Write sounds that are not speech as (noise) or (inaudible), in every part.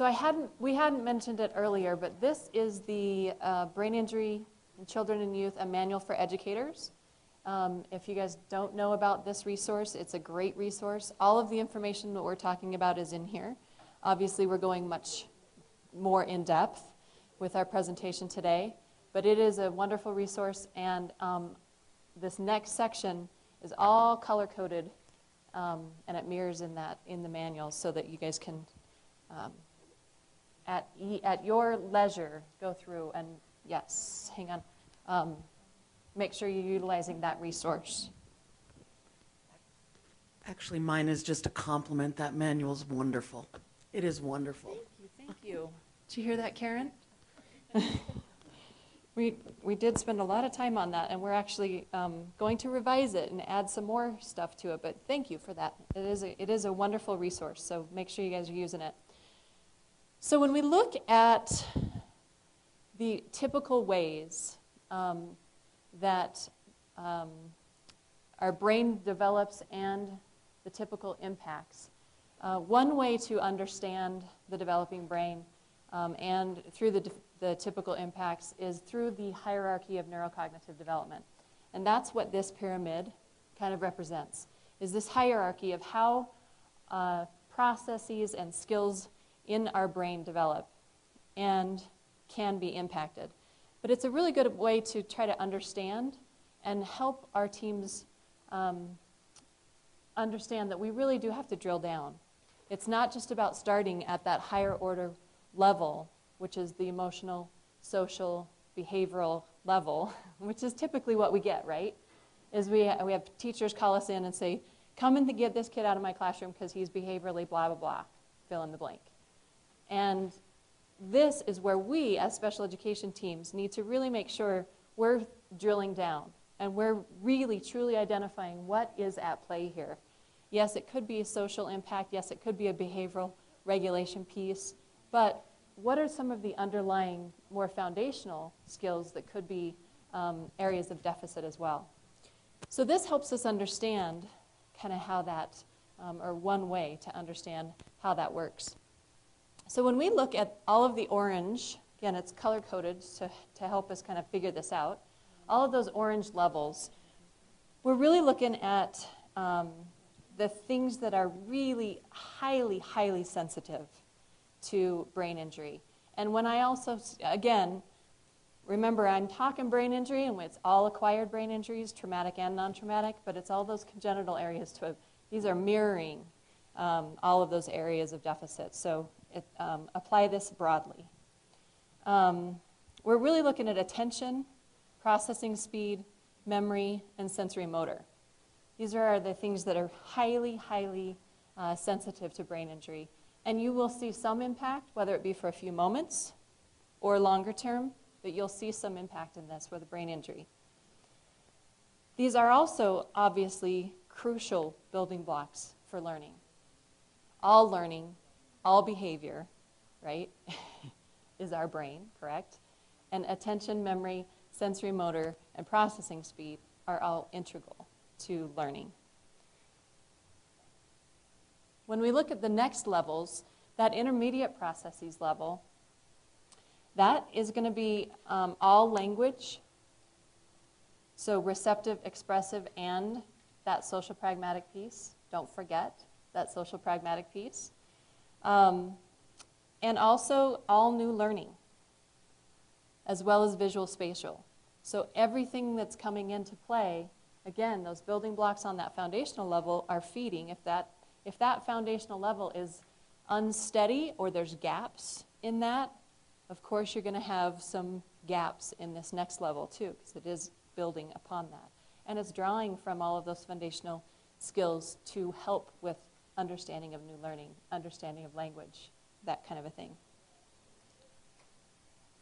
So I hadn't, we hadn't mentioned it earlier, but this is the uh, Brain Injury in Children and Youth, a manual for educators. Um, if you guys don't know about this resource, it's a great resource. All of the information that we're talking about is in here. Obviously, we're going much more in depth with our presentation today, but it is a wonderful resource, and um, this next section is all color coded, um, and it mirrors in that in the manual so that you guys can um, at, at your leisure, go through and, yes, hang on, um, make sure you're utilizing that resource. Actually, mine is just a compliment. That manual's wonderful. It is wonderful. Thank you, thank you. Did you hear that, Karen? (laughs) we, we did spend a lot of time on that, and we're actually um, going to revise it and add some more stuff to it, but thank you for that. It is a, it is a wonderful resource, so make sure you guys are using it. So when we look at the typical ways um, that um, our brain develops and the typical impacts, uh, one way to understand the developing brain um, and through the, the typical impacts is through the hierarchy of neurocognitive development. And that's what this pyramid kind of represents, is this hierarchy of how uh, processes and skills in our brain develop and can be impacted. But it's a really good way to try to understand and help our teams um, understand that we really do have to drill down. It's not just about starting at that higher order level, which is the emotional, social, behavioral level, (laughs) which is typically what we get, right? Is we, we have teachers call us in and say, come and get this kid out of my classroom because he's behaviorally blah, blah, blah, fill in the blank. And this is where we, as special education teams, need to really make sure we're drilling down and we're really truly identifying what is at play here. Yes, it could be a social impact. Yes, it could be a behavioral regulation piece. But what are some of the underlying, more foundational skills that could be um, areas of deficit as well? So this helps us understand kind of how that, um, or one way to understand how that works. So when we look at all of the orange, again, it's color coded to, to help us kind of figure this out, all of those orange levels, we're really looking at um, the things that are really highly, highly sensitive to brain injury. And when I also, again, remember I'm talking brain injury and it's all acquired brain injuries, traumatic and non traumatic, but it's all those congenital areas. To, these are mirroring um, all of those areas of deficit. So um, apply this broadly. Um, we're really looking at attention, processing speed, memory, and sensory motor. These are the things that are highly, highly uh, sensitive to brain injury. And you will see some impact, whether it be for a few moments or longer term, but you'll see some impact in this with a brain injury. These are also obviously crucial building blocks for learning. All learning all behavior, right, (laughs) is our brain, correct? And attention, memory, sensory motor, and processing speed are all integral to learning. When we look at the next levels, that intermediate processes level, that is going to be um, all language, so receptive, expressive, and that social pragmatic piece. Don't forget that social pragmatic piece. Um, and also all new learning, as well as visual spatial. So everything that's coming into play, again, those building blocks on that foundational level are feeding. If that, if that foundational level is unsteady or there's gaps in that, of course you're going to have some gaps in this next level too, because it is building upon that. And it's drawing from all of those foundational skills to help with understanding of new learning, understanding of language, that kind of a thing.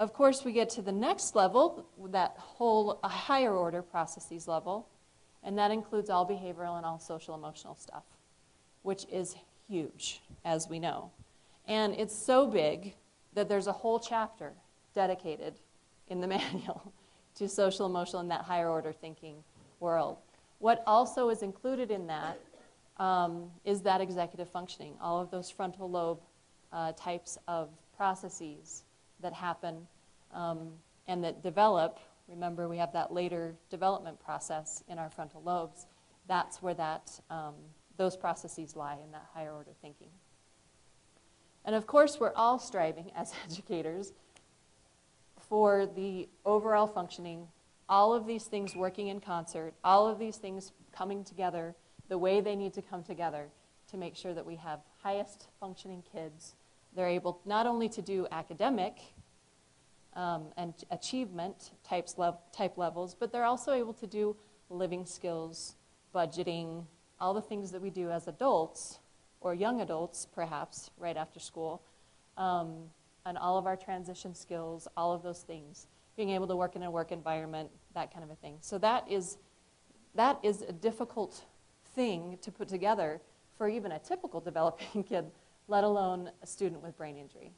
Of course, we get to the next level, that whole higher order processes level, and that includes all behavioral and all social emotional stuff, which is huge, as we know. And it's so big that there's a whole chapter dedicated in the (laughs) manual to social emotional and that higher order thinking world. What also is included in that um, is that executive functioning, all of those frontal lobe uh, types of processes that happen um, and that develop. Remember, we have that later development process in our frontal lobes. That's where that, um, those processes lie in that higher order thinking. And of course, we're all striving as (laughs) educators for the overall functioning, all of these things working in concert, all of these things coming together the way they need to come together to make sure that we have highest functioning kids. They're able not only to do academic um, and achievement types lev- type levels, but they're also able to do living skills, budgeting, all the things that we do as adults or young adults, perhaps, right after school, um, and all of our transition skills, all of those things, being able to work in a work environment, that kind of a thing. So that is, that is a difficult thing to put together for even a typical developing (laughs) kid, let alone a student with brain injury.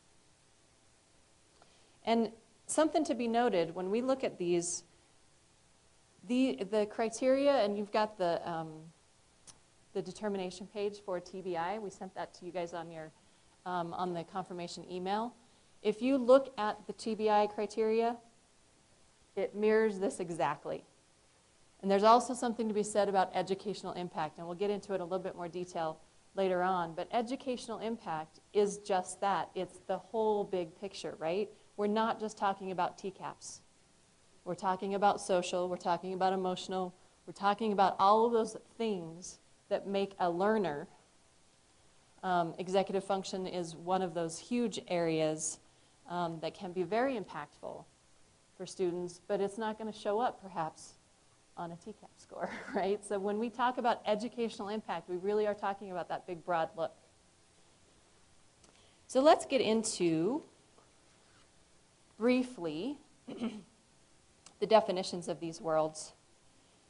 And something to be noted when we look at these, the, the criteria, and you've got the, um, the determination page for TBI. We sent that to you guys on your um, on the confirmation email. If you look at the TBI criteria, it mirrors this exactly. And there's also something to be said about educational impact, and we'll get into it a little bit more detail later on. But educational impact is just that it's the whole big picture, right? We're not just talking about TCAPs. We're talking about social, we're talking about emotional, we're talking about all of those things that make a learner. Um, executive function is one of those huge areas um, that can be very impactful for students, but it's not going to show up perhaps on a TCAP score, (laughs) right? So when we talk about educational impact, we really are talking about that big broad look. So let's get into briefly (clears throat) the definitions of these worlds.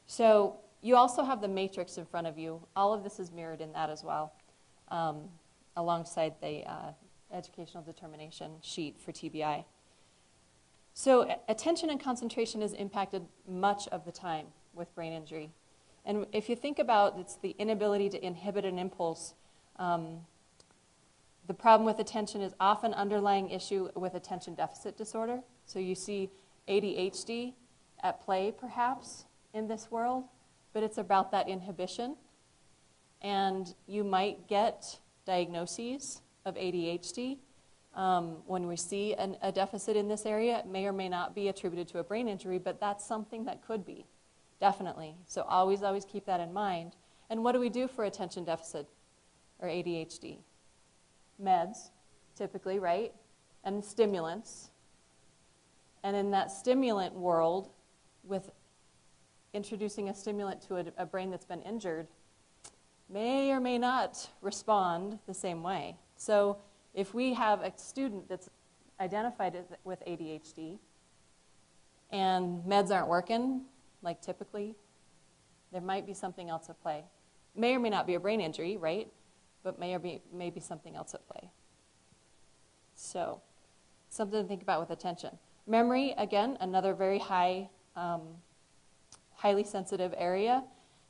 So you also have the matrix in front of you. All of this is mirrored in that as well, um, alongside the uh, educational determination sheet for TBI. So attention and concentration is impacted much of the time with brain injury. And if you think about it's the inability to inhibit an impulse, um, the problem with attention is often underlying issue with attention deficit disorder. So you see ADHD at play perhaps in this world, but it's about that inhibition. And you might get diagnoses of ADHD um, when we see an, a deficit in this area. It may or may not be attributed to a brain injury, but that's something that could be. Definitely. So always, always keep that in mind. And what do we do for attention deficit or ADHD? Meds, typically, right? And stimulants. And in that stimulant world, with introducing a stimulant to a, a brain that's been injured, may or may not respond the same way. So if we have a student that's identified with ADHD and meds aren't working, like typically, there might be something else at play. May or may not be a brain injury, right? But may or be, may be something else at play. So, something to think about with attention. Memory, again, another very high, um, highly sensitive area.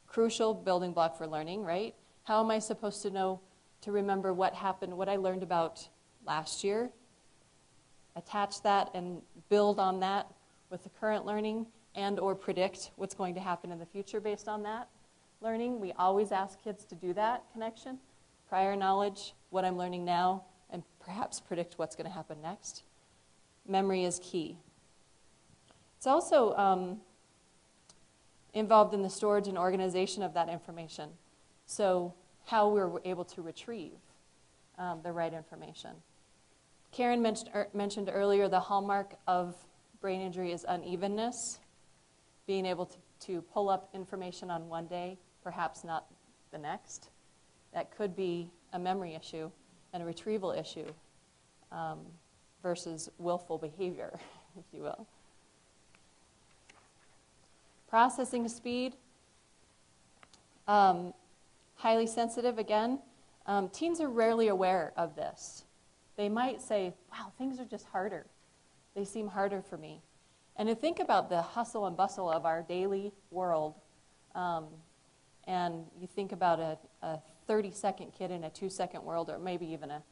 Crucial building block for learning, right? How am I supposed to know to remember what happened, what I learned about last year? Attach that and build on that with the current learning and or predict what's going to happen in the future based on that learning. We always ask kids to do that connection. Prior knowledge, what I'm learning now, and perhaps predict what's going to happen next. Memory is key. It's also um, involved in the storage and organization of that information. So, how we're able to retrieve um, the right information. Karen mentioned, er, mentioned earlier the hallmark of brain injury is unevenness being able to, to pull up information on one day, perhaps not the next. That could be a memory issue and a retrieval issue um, versus willful behavior, (laughs) if you will. Processing speed, um, highly sensitive again. Um, teens are rarely aware of this. They might say, wow, things are just harder. They seem harder for me. And to think about the hustle and bustle of our daily world, um, and you think about a, a 30 second kid in a two second world, or maybe even a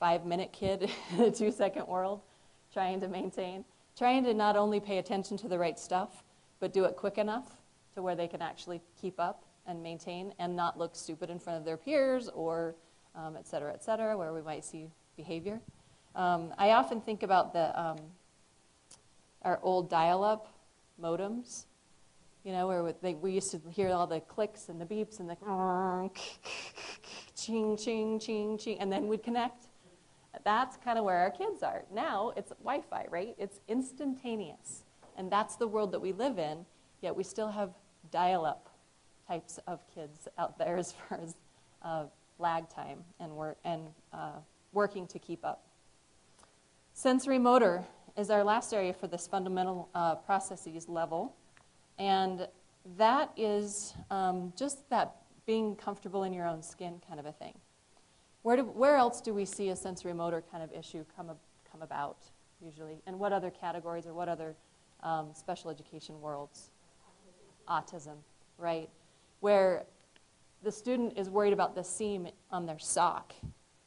five minute kid (laughs) in a two second world, trying to maintain, trying to not only pay attention to the right stuff, but do it quick enough to where they can actually keep up and maintain and not look stupid in front of their peers or um, et cetera, et cetera, where we might see behavior. Um, I often think about the, um, our old dial up modems, you know, where they, we used to hear all the clicks and the beeps and the (laughs) ching, ching, ching, ching, and then we'd connect. That's kind of where our kids are. Now it's Wi Fi, right? It's instantaneous. And that's the world that we live in, yet we still have dial up types of kids out there as far as uh, lag time and, and uh, working to keep up. Sensory motor is our last area for this fundamental uh, processes level. And that is um, just that being comfortable in your own skin kind of a thing. Where, do, where else do we see a sensory motor kind of issue come, come about usually? And what other categories or what other um, special education worlds? Autism, right? Where the student is worried about the seam on their sock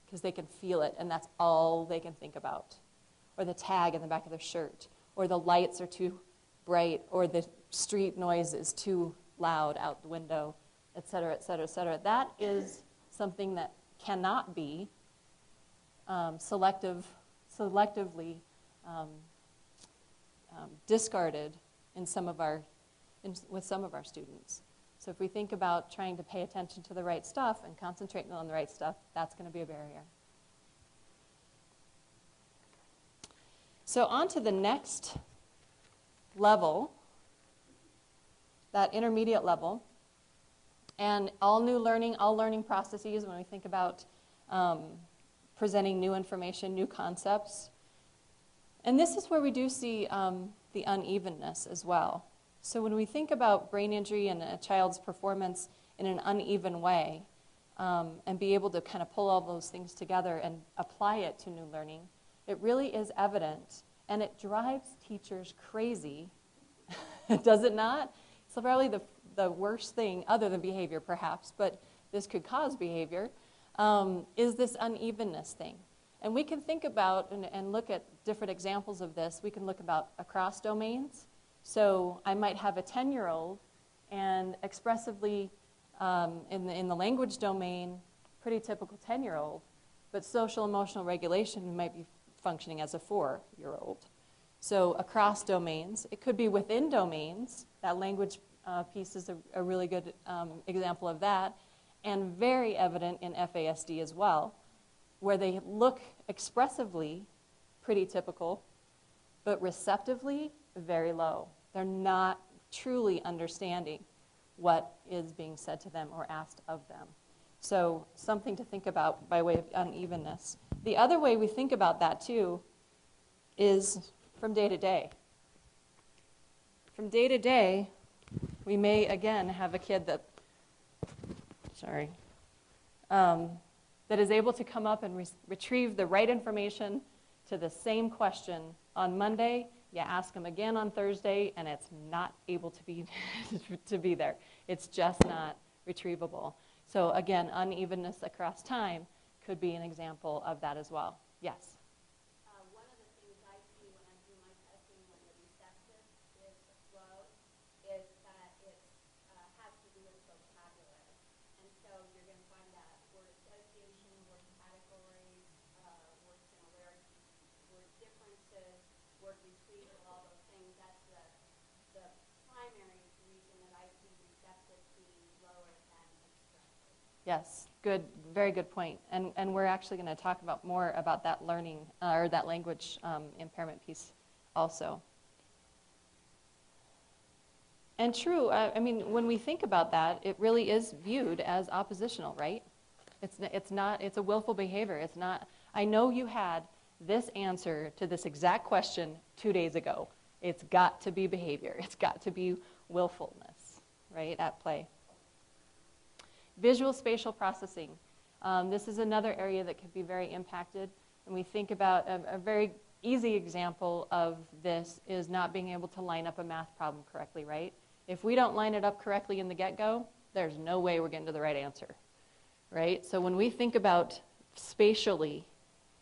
because they can feel it and that's all they can think about. Or the tag in the back of their shirt, or the lights are too bright, or the street noise is too loud out the window, et cetera, et cetera, et cetera. That is something that cannot be um, selective, selectively um, um, discarded in some of our, in, with some of our students. So if we think about trying to pay attention to the right stuff and concentrating on the right stuff, that's going to be a barrier. So on to the next level, that intermediate level. And all new learning, all learning processes, when we think about um, presenting new information, new concepts. And this is where we do see um, the unevenness as well. So when we think about brain injury and a child's performance in an uneven way, um, and be able to kind of pull all those things together and apply it to new learning, it really is evident, and it drives teachers crazy. (laughs) Does it not? It's probably the, the worst thing, other than behavior perhaps, but this could cause behavior, um, is this unevenness thing. And we can think about and, and look at different examples of this. We can look about across domains. So I might have a 10 year old and expressively um, in, the, in the language domain, pretty typical 10 year old, but social emotional regulation might be functioning as a four year old. So across domains, it could be within domains. That language uh, piece is a, a really good um, example of that, and very evident in FASD as well, where they look expressively pretty typical, but receptively very low. They're not truly understanding what is being said to them or asked of them. So, something to think about by way of unevenness. The other way we think about that, too, is from day to day. From day to day, we may again have a kid that, sorry, um, that is able to come up and re- retrieve the right information to the same question on Monday you ask them again on Thursday, and it's not able to be, (laughs) to be there. It's just not retrievable. So, again, unevenness across time could be an example of that as well. Yes? Yes, good, very good point. And, and we're actually going to talk about more about that learning uh, or that language um, impairment piece also. And true, I, I mean, when we think about that, it really is viewed as oppositional, right? It's, it's not, it's a willful behavior. It's not, I know you had this answer to this exact question two days ago. It's got to be behavior. It's got to be willfulness, right, at play. Visual spatial processing. Um, this is another area that could be very impacted. And we think about a, a, very easy example of this is not being able to line up a math problem correctly, right? If we don't line it up correctly in the get go, there's no way we're getting to the right answer, right? So when we think about spatially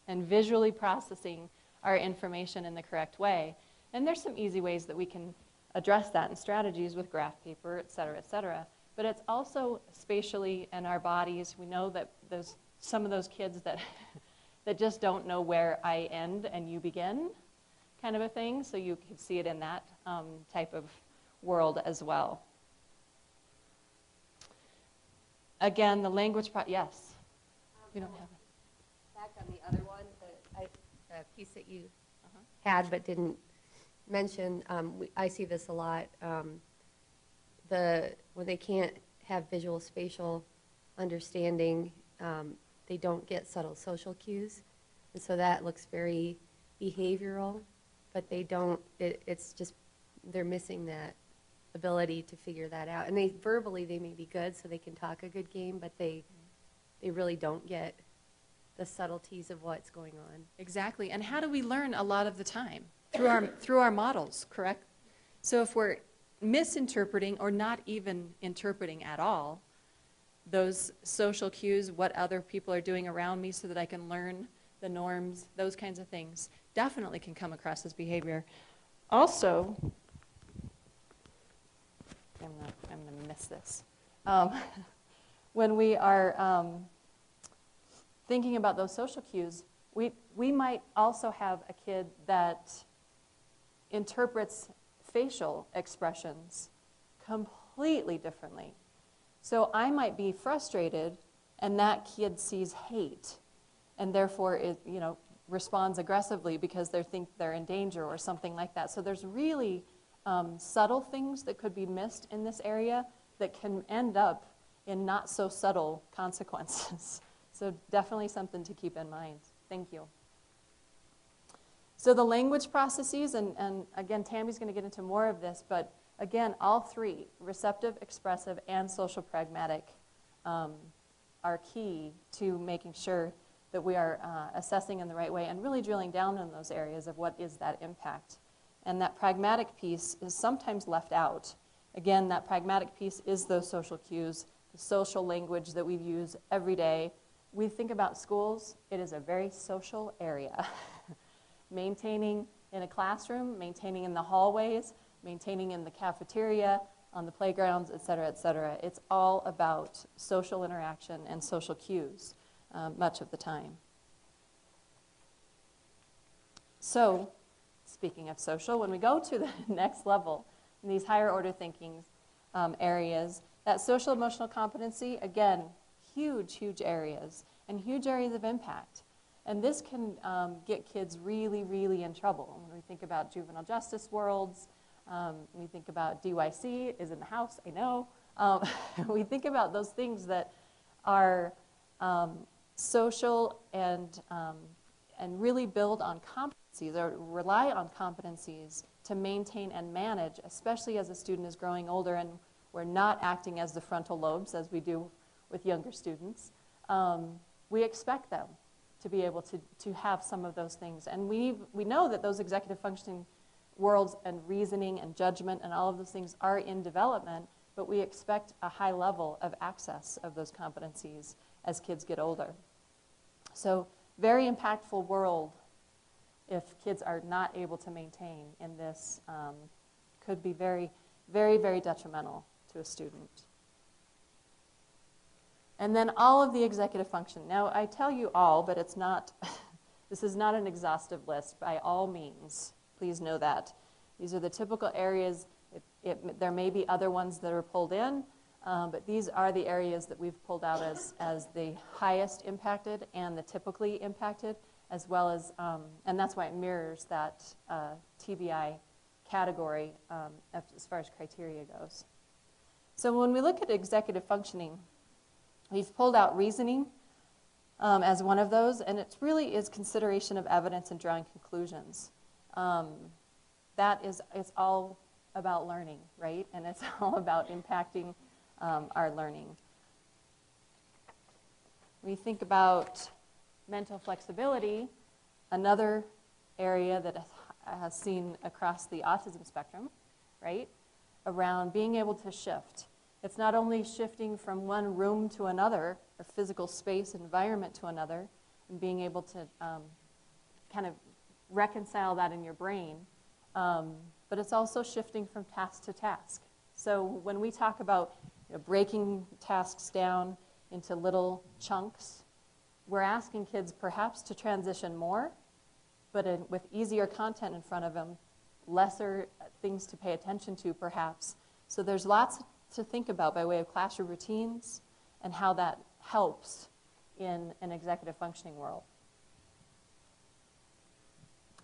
and visually processing our information in the correct way. And there's some easy ways that we can address that in strategies with graph paper, et cetera, et cetera. But it's also spatially in our bodies. We know that those, some of those kids that, (laughs) that just don't know where I end and you begin, kind of a thing. So you can see it in that um, type of world as well. Again, the language, pro- yes. We don't have it. Back on the other one, the, I, the piece that you had but didn't mention, um, we, I see this a lot. The when they can't have visual spatial understanding, um, they don't get subtle social cues, and so that looks very behavioral. But they don't. It, it's just they're missing that ability to figure that out. And they verbally they may be good, so they can talk a good game, but they they really don't get the subtleties of what's going on. Exactly. And how do we learn a lot of the time? Through our, through our models, correct? So if we're misinterpreting or not even interpreting at all those social cues, what other people are doing around me so that I can learn the norms, those kinds of things, definitely can come across as behavior. Also, I'm, to miss this. Um, (laughs) when we are um, thinking about those social cues, we, we might also have a kid that interprets facial expressions completely differently. So I might be frustrated, and that kid sees hate, and therefore it, you know, responds aggressively because they think they're in danger or something like that. So there's really um, subtle things that could be missed in this area that can end up in not so subtle consequences. (laughs) so definitely something to keep in mind. Thank you. So the language processes, and, and again, Tammy's going to get into more of this, but again, all three, receptive, expressive, and social pragmatic, um, are key to making sure that we are uh, assessing in the right way and really drilling down in those areas of what is that impact. And that pragmatic piece is sometimes left out. Again, that pragmatic piece is those social cues, the social language that we use every day. We think about schools, it is a very social area. (laughs) maintaining in a classroom, maintaining in the hallways, maintaining in the cafeteria, on the playgrounds, et cetera, et cetera. It's all about social interaction and social cues um, much of the time. So, speaking of social, when we go to the (laughs) next level in these higher order thinking um, areas, that social emotional competency, again, huge, huge areas and huge areas of impact. And this can um, get kids really, really in trouble. When we think about juvenile justice worlds, um, we think about DYC is in the house, I know. Um, (laughs) we think about those things that are um, social and, um, and really build on competencies or rely on competencies to maintain and manage, especially as a student is growing older and we're not acting as the frontal lobes as we do with younger students. Um, we expect them to be able to, to have some of those things. And we, we know that those executive functioning worlds and reasoning and judgment and all of those things are in development, but we expect a high level of access of those competencies as kids get older. So, very impactful world if kids are not able to maintain in this um, could be very, very, very detrimental to a student. And then all of the executive function. Now, I tell you all, but it's not, (laughs) this is not an exhaustive list by all means. Please know that. These are the typical areas. It, it, there may be other ones that are pulled in, um, but these are the areas that we've pulled out as, as the highest impacted and the typically impacted, as well as, um, and that's why it mirrors that uh, TBI category um, as far as criteria goes. So when we look at executive functioning, We've pulled out reasoning um, as one of those, and it really is consideration of evidence and drawing conclusions. Um, that is, it's all about learning, right? And it's (laughs) all about impacting um, our learning. We think about mental flexibility, another area that has seen across the autism spectrum, right? Around being able to shift it's not only shifting from one room to another, or physical space environment to another, and being able to um, kind of reconcile that in your brain. Um, but it's also shifting from task to task. So when we talk about you know, breaking tasks down into little chunks, we're asking kids perhaps to transition more, but in, with easier content in front of them, lesser things to pay attention to perhaps. So there's lots to think about by way of classroom routines and how that helps in an executive functioning world.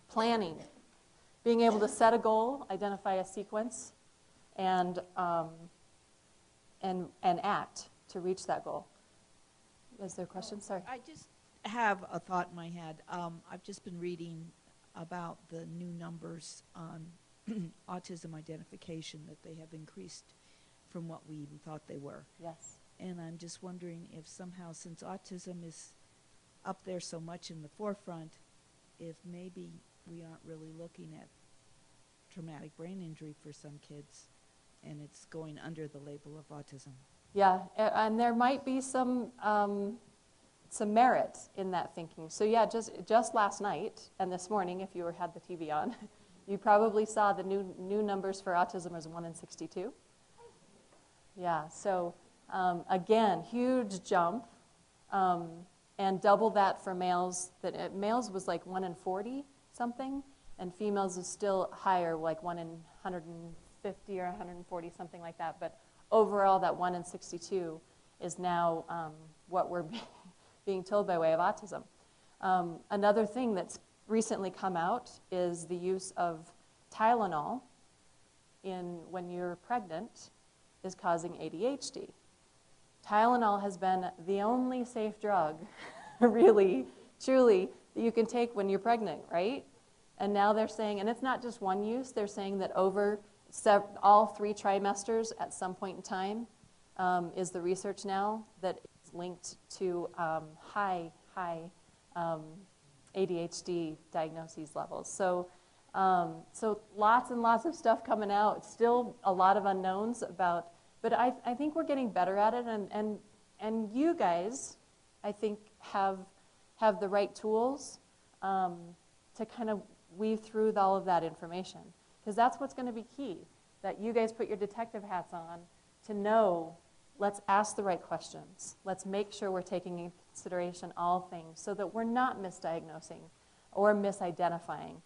Planning, being able to set a goal, identify a sequence, and, um, and, and act to reach that goal. Is there a question? Sorry. I just have a thought in my head. Um, I've just been reading about the new numbers on (clears throat) autism identification that they have increased from what we even thought they were. Yes. And I'm just wondering if somehow, since autism is up there so much in the forefront, if maybe we aren't really looking at traumatic brain injury for some kids and it's going under the label of autism. Yeah, and there might be some um, some merit in that thinking. So yeah, just just last night and this morning, if you were, had the TV on, (laughs) you probably saw the new new numbers for autism as one in sixty-two. Yeah, so um, again, huge jump, um, and double that for males. That uh, males was like one in forty something, and females is still higher, like one in 150 or 140, something like that. But overall, that one in 62 is now um, what we're (laughs) being told by way of autism. Um, another thing that's recently come out is the use of Tylenol in when you're pregnant is causing ADHD. Tylenol has been the only safe drug, (laughs) really, truly, that you can take when you're pregnant, right? And now they're saying, and it's not just one use, they're saying that over all three trimesters at some point in time um, is the research now that is linked to um, high, high um, ADHD diagnoses levels. So, um, so lots and lots of stuff coming out. Still a lot of unknowns about, but I, I think we're getting better at it, and, and, and you guys, I think, have, have the right tools um, to kind of weave through all of that information. Because that's what's going to be key, that you guys put your detective hats on to know, let's ask the right questions. Let's make sure we're taking into consideration all things so that we're not misdiagnosing or misidentifying.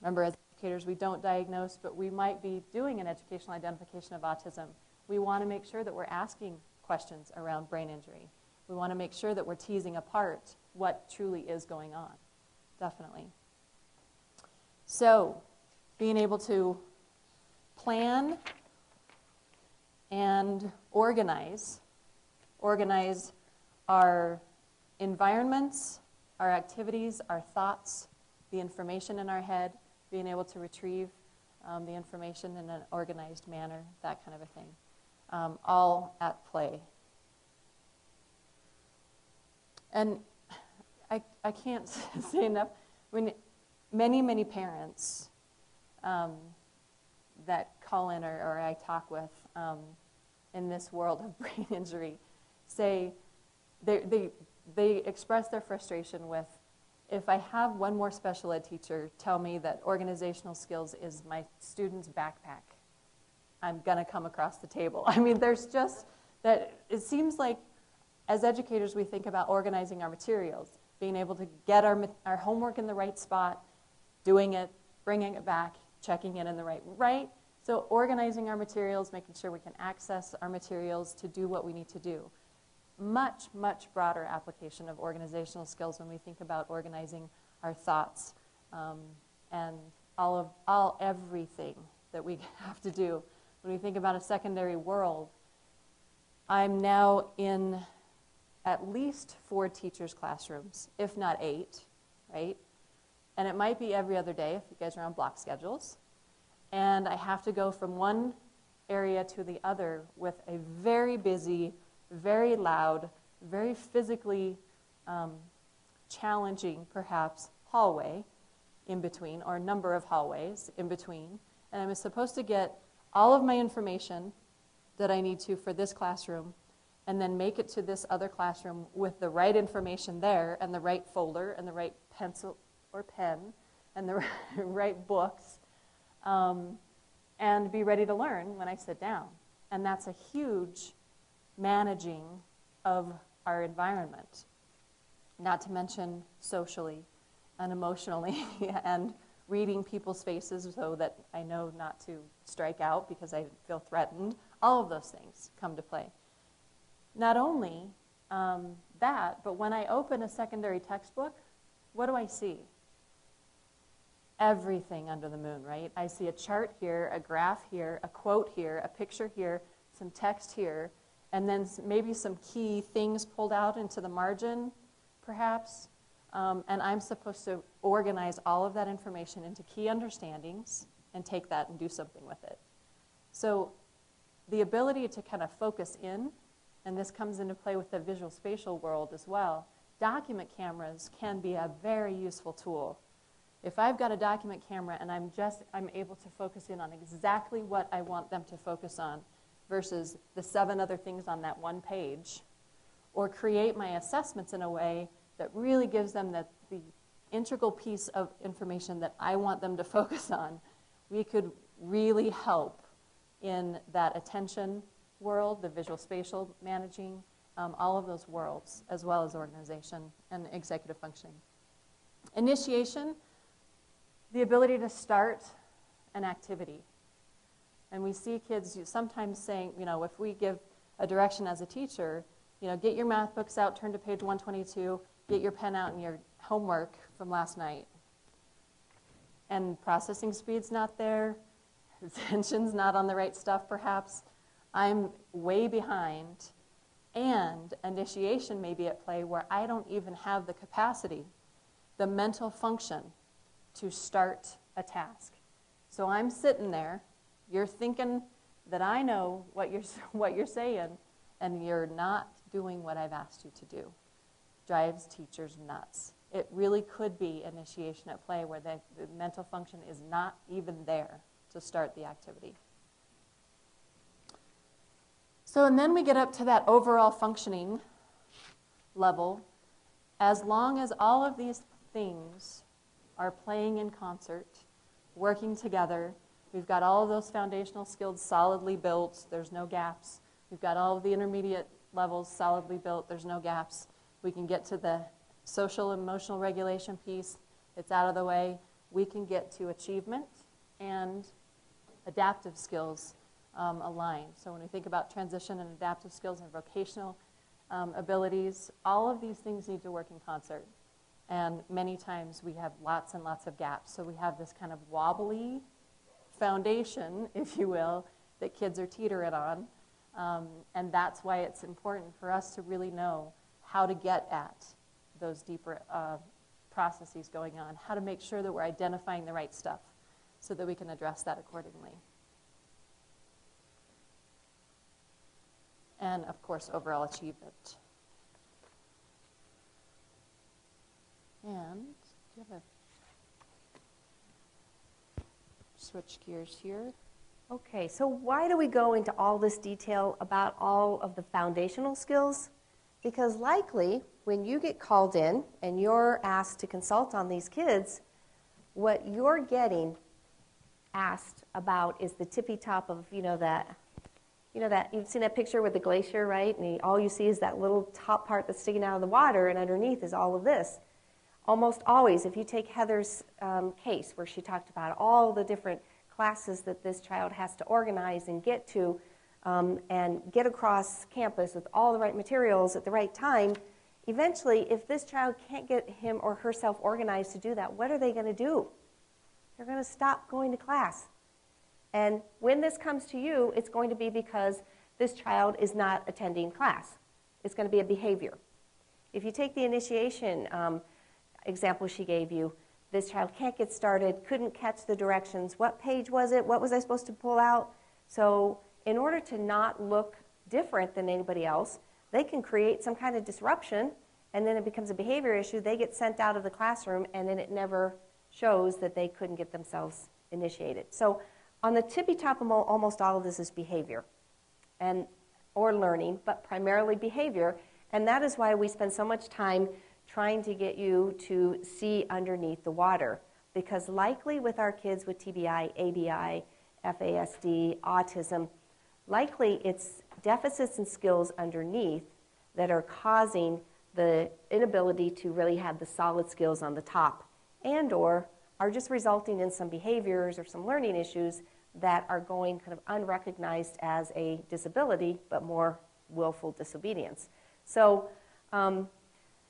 Remember, as educators, we don't diagnose, but we might be doing an educational identification of autism. We want to make sure that we're asking questions around brain injury. We want to make sure that we're teasing apart what truly is going on. Definitely. So, being able to plan and organize, organize our environments, our activities, our thoughts, the information in our head, being able to retrieve um, the information in an organized manner, that kind of a thing, um, all at play. And I, I can't (laughs) say enough. When many, many parents um, that call in or, or I talk with um, in this world of (laughs) brain injury say they, they, they express their frustration with if I have one more special ed teacher tell me that organizational skills is my student's backpack, I'm going to come across the table. (laughs) I mean, there's just that it seems like as educators we think about organizing our materials, being able to get our, our homework in the right spot, doing it, bringing it back, checking it in the right right. So organizing our materials, making sure we can access our materials to do what we need to do. Much, much broader application of organizational skills when we think about organizing our thoughts um, and all of all everything that we (laughs) have to do. When we think about a secondary world, I'm now in at least four teachers' classrooms, if not eight, right? And it might be every other day if you guys are on block schedules. And I have to go from one area to the other with a very busy, very loud, very physically um, challenging, perhaps, hallway in between, or a number of hallways in between. And I'm supposed to get all of my information that I need to for this classroom and then make it to this other classroom with the right information there and the right folder and the right pencil or pen and the (laughs) right books um, and be ready to learn when I sit down. And that's a huge managing of our environment, not to mention socially and emotionally (laughs) and reading people's faces so that I know not to strike out because I feel threatened. All of those things come to play. Not only um, that, but when I open a secondary textbook, what do I see? Everything under the moon, right? I see a chart here, a graph here, a quote here, a picture here, some text here, and then maybe some key things pulled out into the margin, perhaps. Um, and I'm supposed to organize all of that information into key understandings and take that and do something with it. So the ability to kind of focus in, and this comes into play with the visual spatial world as well, document cameras can be a very useful tool. If I've got a document camera and I'm just I'm able to focus in on exactly what I want them to focus on versus the seven other things on that one page, or create my assessments in a way that really gives them the, the integral piece of information that I want them to (laughs) focus on, we could really help in that attention world, the visual spatial managing, um, all of those worlds, as well as organization and executive functioning. Initiation, the ability to start an activity. And we see kids sometimes saying, you know, if we give a direction as a teacher, you know, get your math books out, turn to page 122, get your pen out and your homework from last night. And processing speed's not there, (laughs) attention's not on the right stuff perhaps. I'm way behind. And initiation may be at play where I don't even have the capacity, the mental function to start a task. So I'm sitting there, you're thinking that I know what you're, (laughs) what you're saying, and you're not doing what I've asked you to do drives teachers nuts. It really could be initiation at play where the, the mental function is not even there to start the activity. So, and then we get up to that overall functioning level. As long as all of these things are playing in concert, working together, we've got all of those foundational skills solidly built, there's no gaps. We've got all of the intermediate levels solidly built, there's no gaps. We can get to the social emotional regulation piece. It's out of the way. We can get to achievement and adaptive skills um, aligned. So when we think about transition and adaptive skills and vocational um, abilities, all of these things need to work in concert. And many times we have lots and lots of gaps. So we have this kind of wobbly foundation, (laughs) if you will, that kids are teetering on. Um, and that's why it's important for us to really know how to get at those deeper uh, processes going on, how to make sure that we're identifying the right stuff so that we can address that accordingly. And of course, overall achievement. And do you have a switch gears here? Okay, so why do we go into all this detail about all of the foundational skills? Because likely, when you get called in and you're asked to consult on these kids, what you're getting asked about is the tippy top of, you know, that, you know, that, you've seen that picture with the glacier, right? And all you see is that little top part that's sticking out of the water, and underneath is all of this. Almost always, if you take Heather's um, case, where she talked about all the different classes that this child has to organize and get to, um, and get across campus with all the right materials at the right time, eventually, if this child can't get him or herself organized to do that, what are they going to do? They're going to stop going to class. And when this comes to you, it's going to be because this child is not attending class. It's going to be a behavior. If you take the initiation um, example she gave you, this child can't get started, couldn't catch the directions. What page was it? What was I supposed to pull out? So in order to not look different than anybody else, they can create some kind of disruption and then it becomes a behavior issue. They get sent out of the classroom and then it never shows that they couldn't get themselves initiated. So, on the tippy top of almost all of this is behavior. And or learning, but primarily behavior. And that is why we spend so much time trying to get you to see underneath the water. Because likely with our kids with TBI, ABI, FASD, autism, likely it's deficits in skills underneath that are causing the inability to really have the solid skills on the top and or are just resulting in some behaviors or some learning issues that are going kind of unrecognized as a disability but more willful disobedience so um,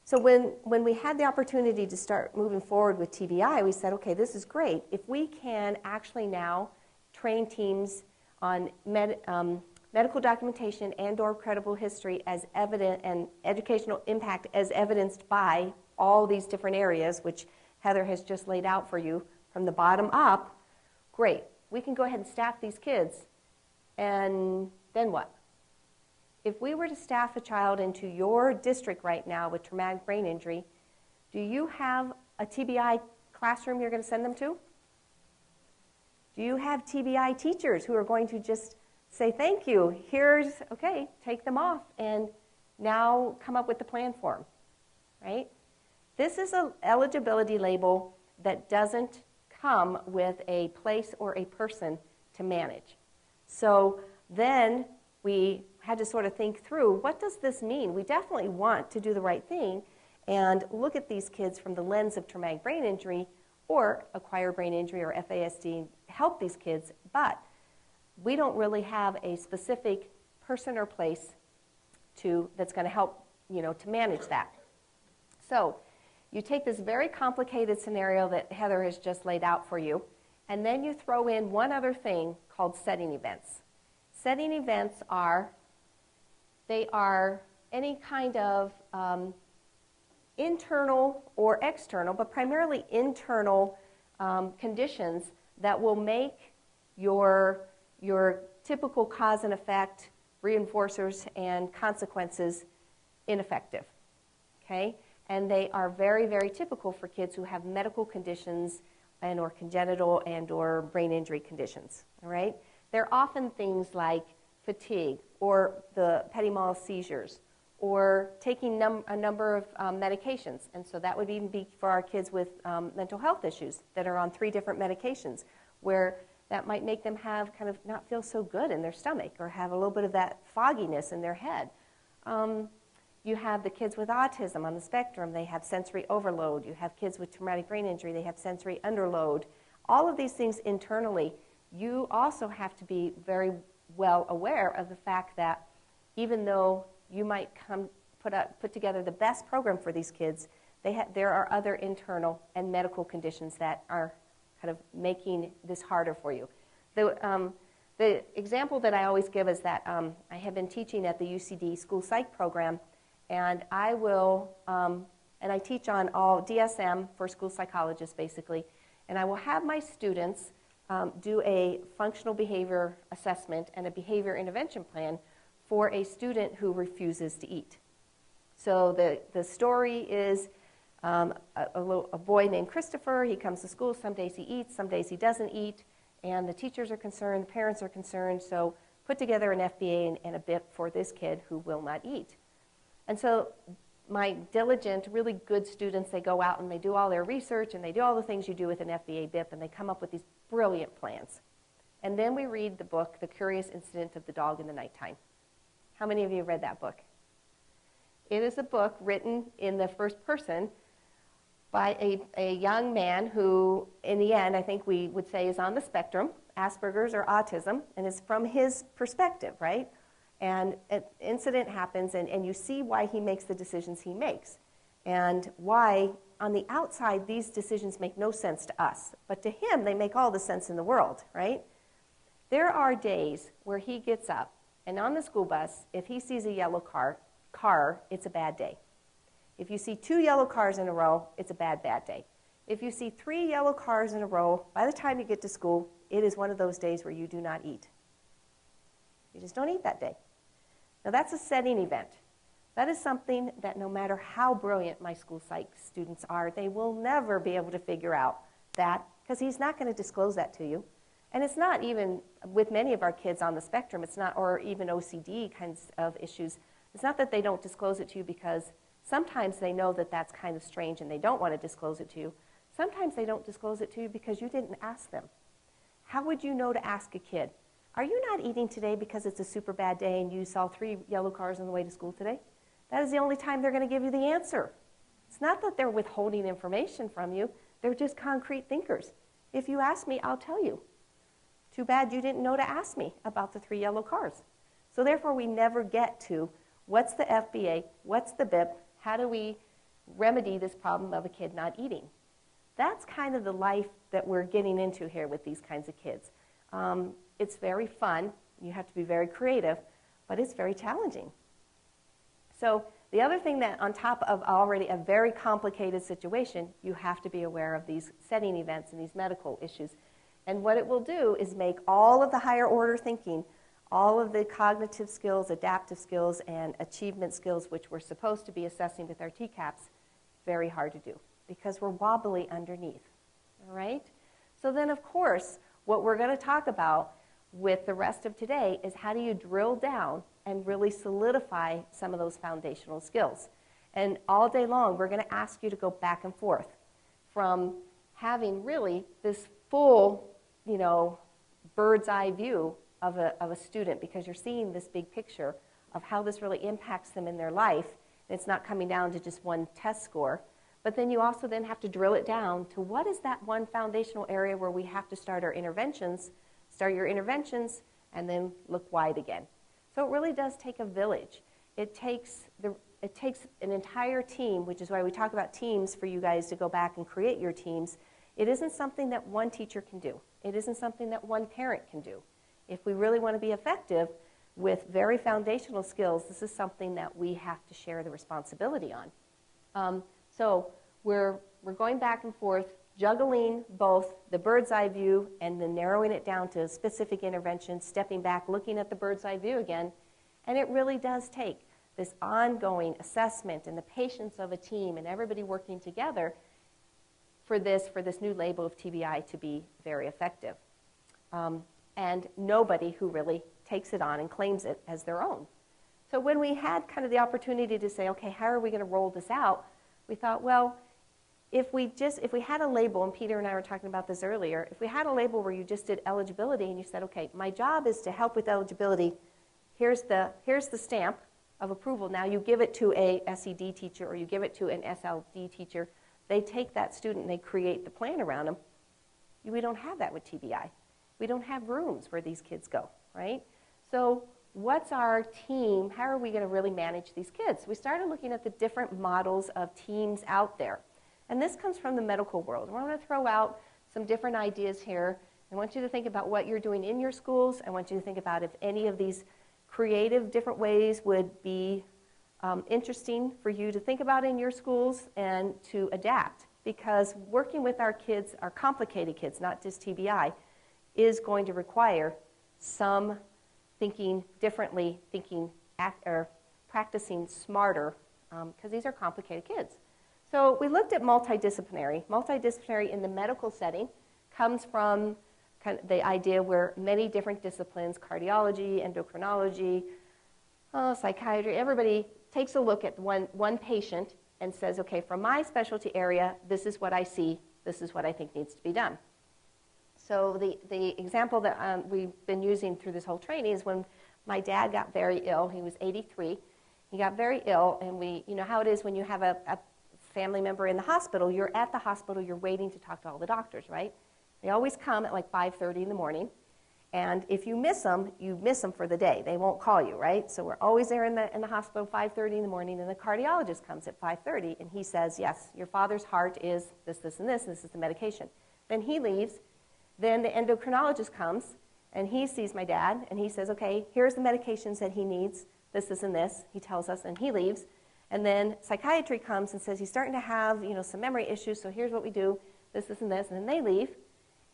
so when, when we had the opportunity to start moving forward with TBI, we said, okay, this is great. If we can actually now train teams on med, um, medical documentation and or credible history as evident and educational impact as evidenced by all these different areas, which Heather has just laid out for you from the bottom up, great. We can go ahead and staff these kids. And then what? If we were to staff a child into your district right now with traumatic brain injury, do you have a TBI classroom you're going to send them to? Do you have TBI teachers who are going to just say, thank you, here's, okay, take them off, and now come up with the plan for them, right? This is an eligibility label that doesn't come with a place or a person to manage. So then we had to sort of think through what does this mean? We definitely want to do the right thing and look at these kids from the lens of traumatic brain injury or acquire brain injury or FASD, help these kids, but we don't really have a specific person or place to, that's going to help you know, to manage that. So you take this very complicated scenario that Heather has just laid out for you, and then you throw in one other thing called setting events. Setting events are they are any kind of um, internal or external, but primarily internal um, conditions that will make your, your typical cause and effect reinforcers and consequences ineffective. Okay? And they are very, very typical for kids who have medical conditions and or congenital and or brain injury conditions. All right? They're often things like fatigue, or the petit mal seizures, or taking num- a number of um, medications. And so that would even be for our kids with um, mental health issues that are on three different medications, where that might make them have kind of not feel so good in their stomach or have a little bit of that fogginess in their head. Um, you have the kids with autism on the spectrum, they have sensory overload. You have kids with traumatic brain injury, they have sensory underload. All of these things internally, you also have to be very well aware of the fact that even though you might come put, up, put together the best program for these kids, there are other internal and medical conditions that are kind of making this harder for you. The, um, the example that I always give is that um, I have been teaching at the UCD school psych program, and I will, um, and I teach on all DSM for school psychologists basically, and I will have my students um, do a functional behavior assessment and a behavior intervention plan for a student who refuses to eat. So the, the story is um, a, a, little, a boy named Christopher. He comes to school. Some days he eats, some days he doesn't eat. And the teachers are concerned, the parents are concerned. So put together an FBA and, and a BIP for this kid who will not eat. And so my diligent, really good students, they go out and they do all their research and they do all the things you do with an FBA BIP and they come up with these brilliant plans. And then we read the book, The Curious Incident of the Dog in the Nighttime. How many of you read that book? It is a book written in the first person by a, a young man who, in the end, I think we would say is on the spectrum, Asperger's or autism, and is from his perspective, right? And an incident happens, and, and you see why he makes the decisions he makes, and why, on the outside, these decisions make no sense to us. But to him, they make all the sense in the world, right? There are days where he gets up, and on the school bus, if he sees a yellow car, car, it's a bad day. If you see two yellow cars in a row, it's a bad, bad day. If you see three yellow cars in a row, by the time you get to school, it is one of those days where you do not eat. You just don't eat that day. Now, that's a setting event. That is something that no matter how brilliant my school psych students are, they will never be able to figure out that because he's not going to disclose that to you. And it's not even with many of our kids on the spectrum, it's not, or even OCD kinds of issues, it's not that they don't disclose it to you because sometimes they know that that's kind of strange and they don't want to disclose it to you. Sometimes they don't disclose it to you because you didn't ask them. How would you know to ask a kid, Are you not eating today because it's a super bad day and you saw three yellow cars on the way to school today? That is the only time they're going to give you the answer. It's not that they're withholding information from you, they're just concrete thinkers. If you ask me, I'll tell you. Too bad you didn't know to ask me about the three yellow cars. So, therefore, we never get to what's the FBA, what's the BIP, how do we remedy this problem of a kid not eating? That's kind of the life that we're getting into here with these kinds of kids. Um, it's very fun. You have to be very creative, but it's very challenging. So, the other thing that, on top of already a very complicated situation, you have to be aware of these setting events and these medical issues. And what it will do is make all of the higher order thinking, all of the cognitive skills, adaptive skills, and achievement skills, which we're supposed to be assessing with our TCAPs, very hard to do because we're wobbly underneath. All right? So, then of course, what we're going to talk about with the rest of today is how do you drill down and really solidify some of those foundational skills. And all day long, we're going to ask you to go back and forth from having really this full, you know, bird's eye view of a, of a student because you're seeing this big picture of how this really impacts them in their life. And it's not coming down to just one test score. But then you also then have to drill it down to what is that one foundational area where we have to start our interventions, start your interventions, and then look wide again. So it really does take a village. It takes, the, it takes an entire team, which is why we talk about teams for you guys to go back and create your teams. It isn't something that one teacher can do. It isn't something that one parent can do. If we really want to be effective with very foundational skills, this is something that we have to share the responsibility on. Um, so we're, we're going back and forth, juggling both the bird's eye view and then narrowing it down to specific interventions, stepping back, looking at the bird's eye view again. And it really does take this ongoing assessment and the patience of a team and everybody working together for this, for this new label of TBI to be very effective. Um, and nobody who really takes it on and claims it as their own. So when we had kind of the opportunity to say, okay, how are we going to roll this out? We thought, well, if we just if we had a label and peter and i were talking about this earlier if we had a label where you just did eligibility and you said okay my job is to help with eligibility here's the here's the stamp of approval now you give it to a sed teacher or you give it to an sld teacher they take that student and they create the plan around them we don't have that with tbi we don't have rooms where these kids go right so what's our team how are we going to really manage these kids we started looking at the different models of teams out there and this comes from the medical world. We're going to throw out some different ideas here. I want you to think about what you're doing in your schools. I want you to think about if any of these creative different ways would be um, interesting for you to think about in your schools and to adapt. Because working with our kids, our complicated kids, not just TBI, is going to require some thinking differently, thinking or practicing smarter, because um, these are complicated kids. So we looked at multidisciplinary. Multidisciplinary in the medical setting comes from kind of the idea where many different disciplines, cardiology, endocrinology, oh, psychiatry, everybody takes a look at one, one patient and says, okay, from my specialty area, this is what I see, this is what I think needs to be done. So the, the example that um, we've been using through this whole training is when my dad got very ill. He was 83. He got very ill, and we, you know how it is when you have a, a family member in the hospital, you're at the hospital, you're waiting to talk to all the doctors, right? They always come at like 5:30 in the morning. And if you miss them, you miss them for the day. They won't call you, right? So we're always there in the, in the hospital 5:30 in the morning, and the cardiologist comes at 5:30, and he says, "Yes, your father's heart is this, this, and this, and this is the medication." Then he leaves. Then the endocrinologist comes, and he sees my dad, and he says, "Okay, here's the medications that he needs. This, this, and this." He tells us, and he leaves. And then psychiatry comes and says he's starting to have, you know, some memory issues, so here's what we do, this, this, and this, and then they leave,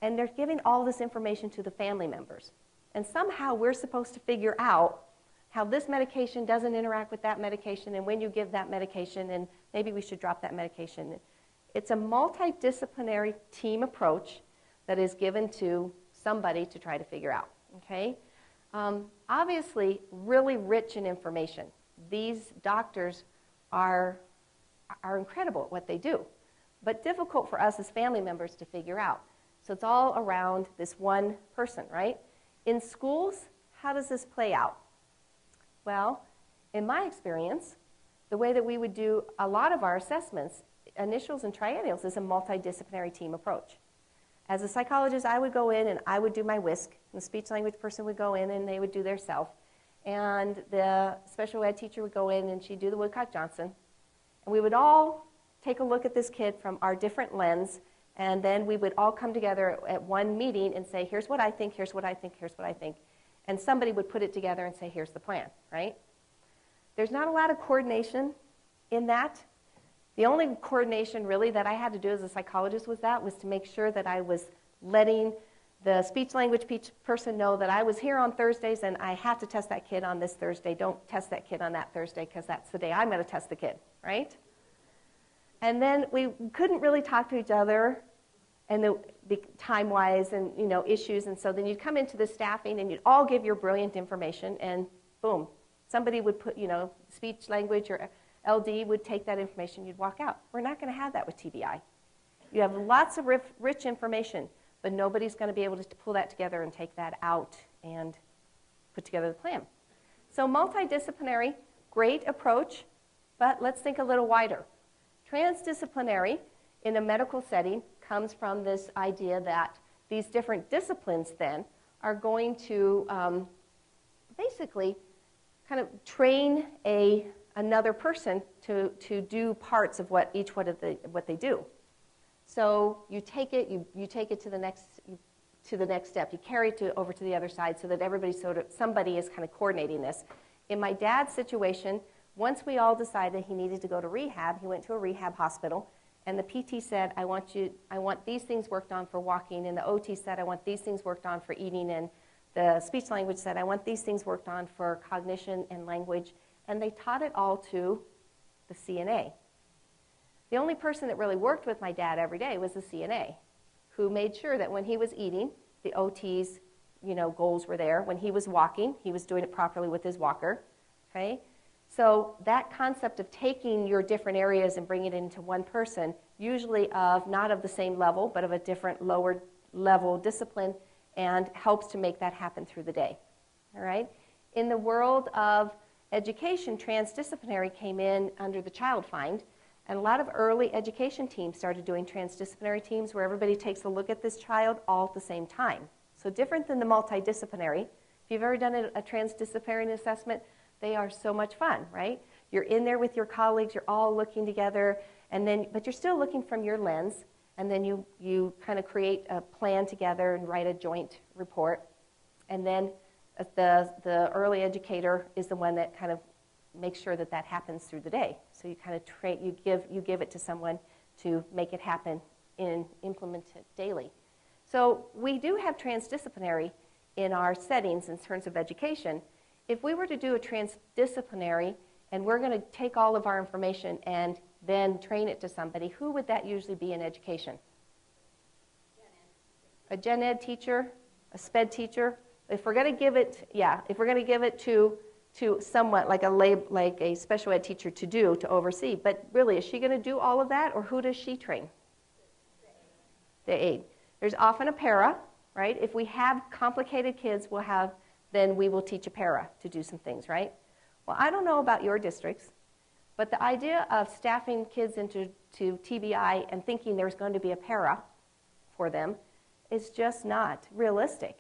and they're giving all this information to the family members. And somehow we're supposed to figure out how this medication doesn't interact with that medication, and when you give that medication, and maybe we should drop that medication. It's a multidisciplinary team approach that is given to somebody to try to figure out. Okay? Um, obviously, really rich in information. These doctors are, are incredible at what they do, but difficult for us as family members to figure out. So it's all around this one person, right? In schools, how does this play out? Well, in my experience, the way that we would do a lot of our assessments, initials and triennials, is a multidisciplinary team approach. As a psychologist, I would go in and I would do my WISC. And the speech language person would go in and they would do their CELF. And the special ed teacher would go in and she'd do the Woodcock Johnson. And we would all take a look at this kid from our different lens. And then we would all come together at one meeting and say, here's what I think, here's what I think, here's what I think. And somebody would put it together and say, here's the plan, right? There's not a lot of coordination in that. The only coordination really that I had to do as a psychologist was that was to make sure that I was letting the speech language person know that I was here on Thursdays and I had to test that kid on this Thursday. Don't test that kid on that Thursday because that's the day I'm going to test the kid, right? And then we couldn't really talk to each other and the, the time wise and you know issues. And so then you'd come into the staffing and you'd all give your brilliant information and boom somebody would put you know speech language or ld would take that information. You'd walk out. We're not going to have that with tbi you have lots of rich information but nobody's going to be able to pull that together and take that out and put together the plan. So multidisciplinary great approach but let's think a little wider transdisciplinary in a medical setting comes from this idea that these different disciplines then are going to um, basically kind of train a, another person to, to do parts of what each one of the, what they do. So you take it, you, you take it to the next to the next step. You carry it to, over to the other side so that everybody sort of somebody is kind of coordinating this. In my dad's situation, once we all decided he needed to go to rehab, he went to a rehab hospital and the PT said, I want, you, I want these things worked on for walking, and the OT said, I want these things worked on for eating, and the speech language said, I want these things worked on for cognition and language, and they taught it all to the CNA. The only person that really worked with my dad every day was the CNA, who made sure that when he was eating, the OT's you know, goals were there. When he was walking, he was doing it properly with his walker. Okay? So that concept of taking your different areas and bringing it into one person, usually of not of the same level, but of a different lower level discipline, and helps to make that happen through the day. All right? In the world of education, transdisciplinary came in under the Child Find, and a lot of early education teams started doing transdisciplinary teams where everybody takes a look at this child all at the same time. So different than the multidisciplinary. If you've ever done a, a transdisciplinary assessment, they are so much fun, right? You're in there with your colleagues, you're all looking together, and then, but you're still looking from your lens, and then you, you kind of create a plan together and write a joint report. And then uh, the, the early educator is the one that kind of makes sure that that happens through the day. So you kind of train, you give, you give it to someone to make it happen and implement it daily. So we do have transdisciplinary in our settings in terms of education, if we were to do a transdisciplinary and we're going to take all of our information and then train it to somebody, who would that usually be in education? A gen ed teacher, a sped teacher. If we're going to give it, yeah, if we're going to give it to to somewhat like a lab, like a special ed teacher to do to oversee, but really, is she going to do all of that, or who does she train? The aide. There's often a para, right? If we have complicated kids, we'll have then we will teach a para to do some things, right? Well, I don't know about your districts, but the idea of staffing kids into to TBI and thinking there's going to be a para for them is just not realistic,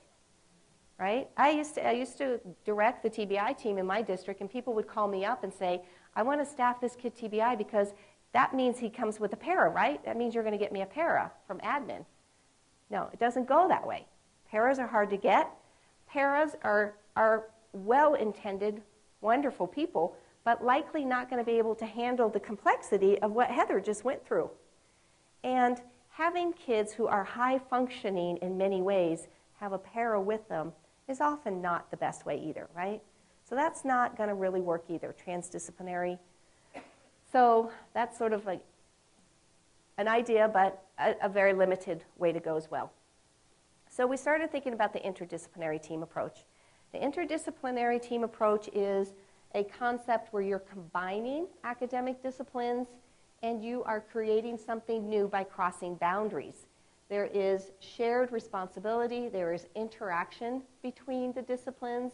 right? I used to, I used to direct the TBI team in my district, and people would call me up and say, I want to staff this kid TBI because that means he comes with a para, right? That means you're going to get me a para from admin. No, it doesn't go that way. Paras are hard to get. Paras are, are well intended, wonderful people, but likely not going to be able to handle the complexity of what Heather just went through. And having kids who are high functioning in many ways have a para with them is often not the best way either, right? So that's not going to really work either, transdisciplinary. So that's sort of like an idea, but a, a very limited way to go as well. So we started thinking about the interdisciplinary team approach. The interdisciplinary team approach is a concept where you're combining academic disciplines and you are creating something new by crossing boundaries. There is shared responsibility, there is interaction between the disciplines,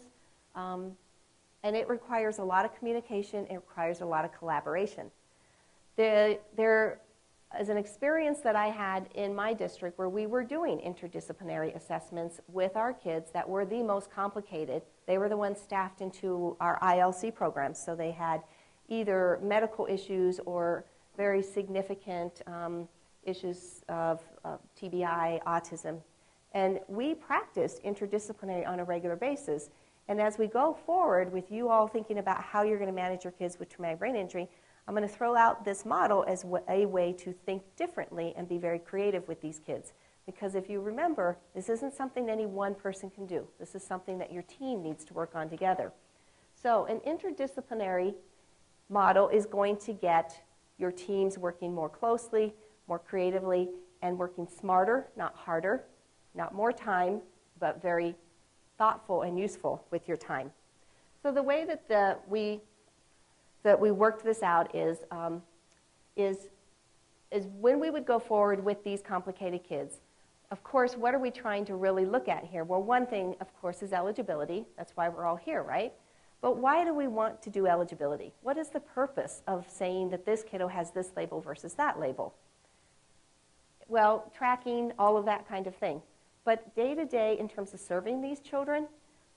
um, and it requires a lot of communication, it requires a lot of collaboration. The, there is an experience that I had in my district where we were doing interdisciplinary assessments with our kids that were the most complicated. They were the ones staffed into our ILC programs, so they had either medical issues or very significant um, issues of, of TBI, autism. And we practiced interdisciplinary on a regular basis. And as we go forward with you all thinking about how you're going to manage your kids with traumatic brain injury, I'm going to throw out this model as a way to think differently and be very creative with these kids. Because if you remember, this isn't something any one person can do. This is something that your team needs to work on together. So, an interdisciplinary model is going to get your teams working more closely, more creatively, and working smarter, not harder, not more time, but very thoughtful and useful with your time. So, the way that the, we that we worked this out is, um, is, is when we would go forward with these complicated kids, of course, what are we trying to really look at here? Well, one thing, of course, is eligibility. That's why we're all here, right? But why do we want to do eligibility? What is the purpose of saying that this kiddo has this label versus that label? Well, tracking, all of that kind of thing. But day to day, in terms of serving these children,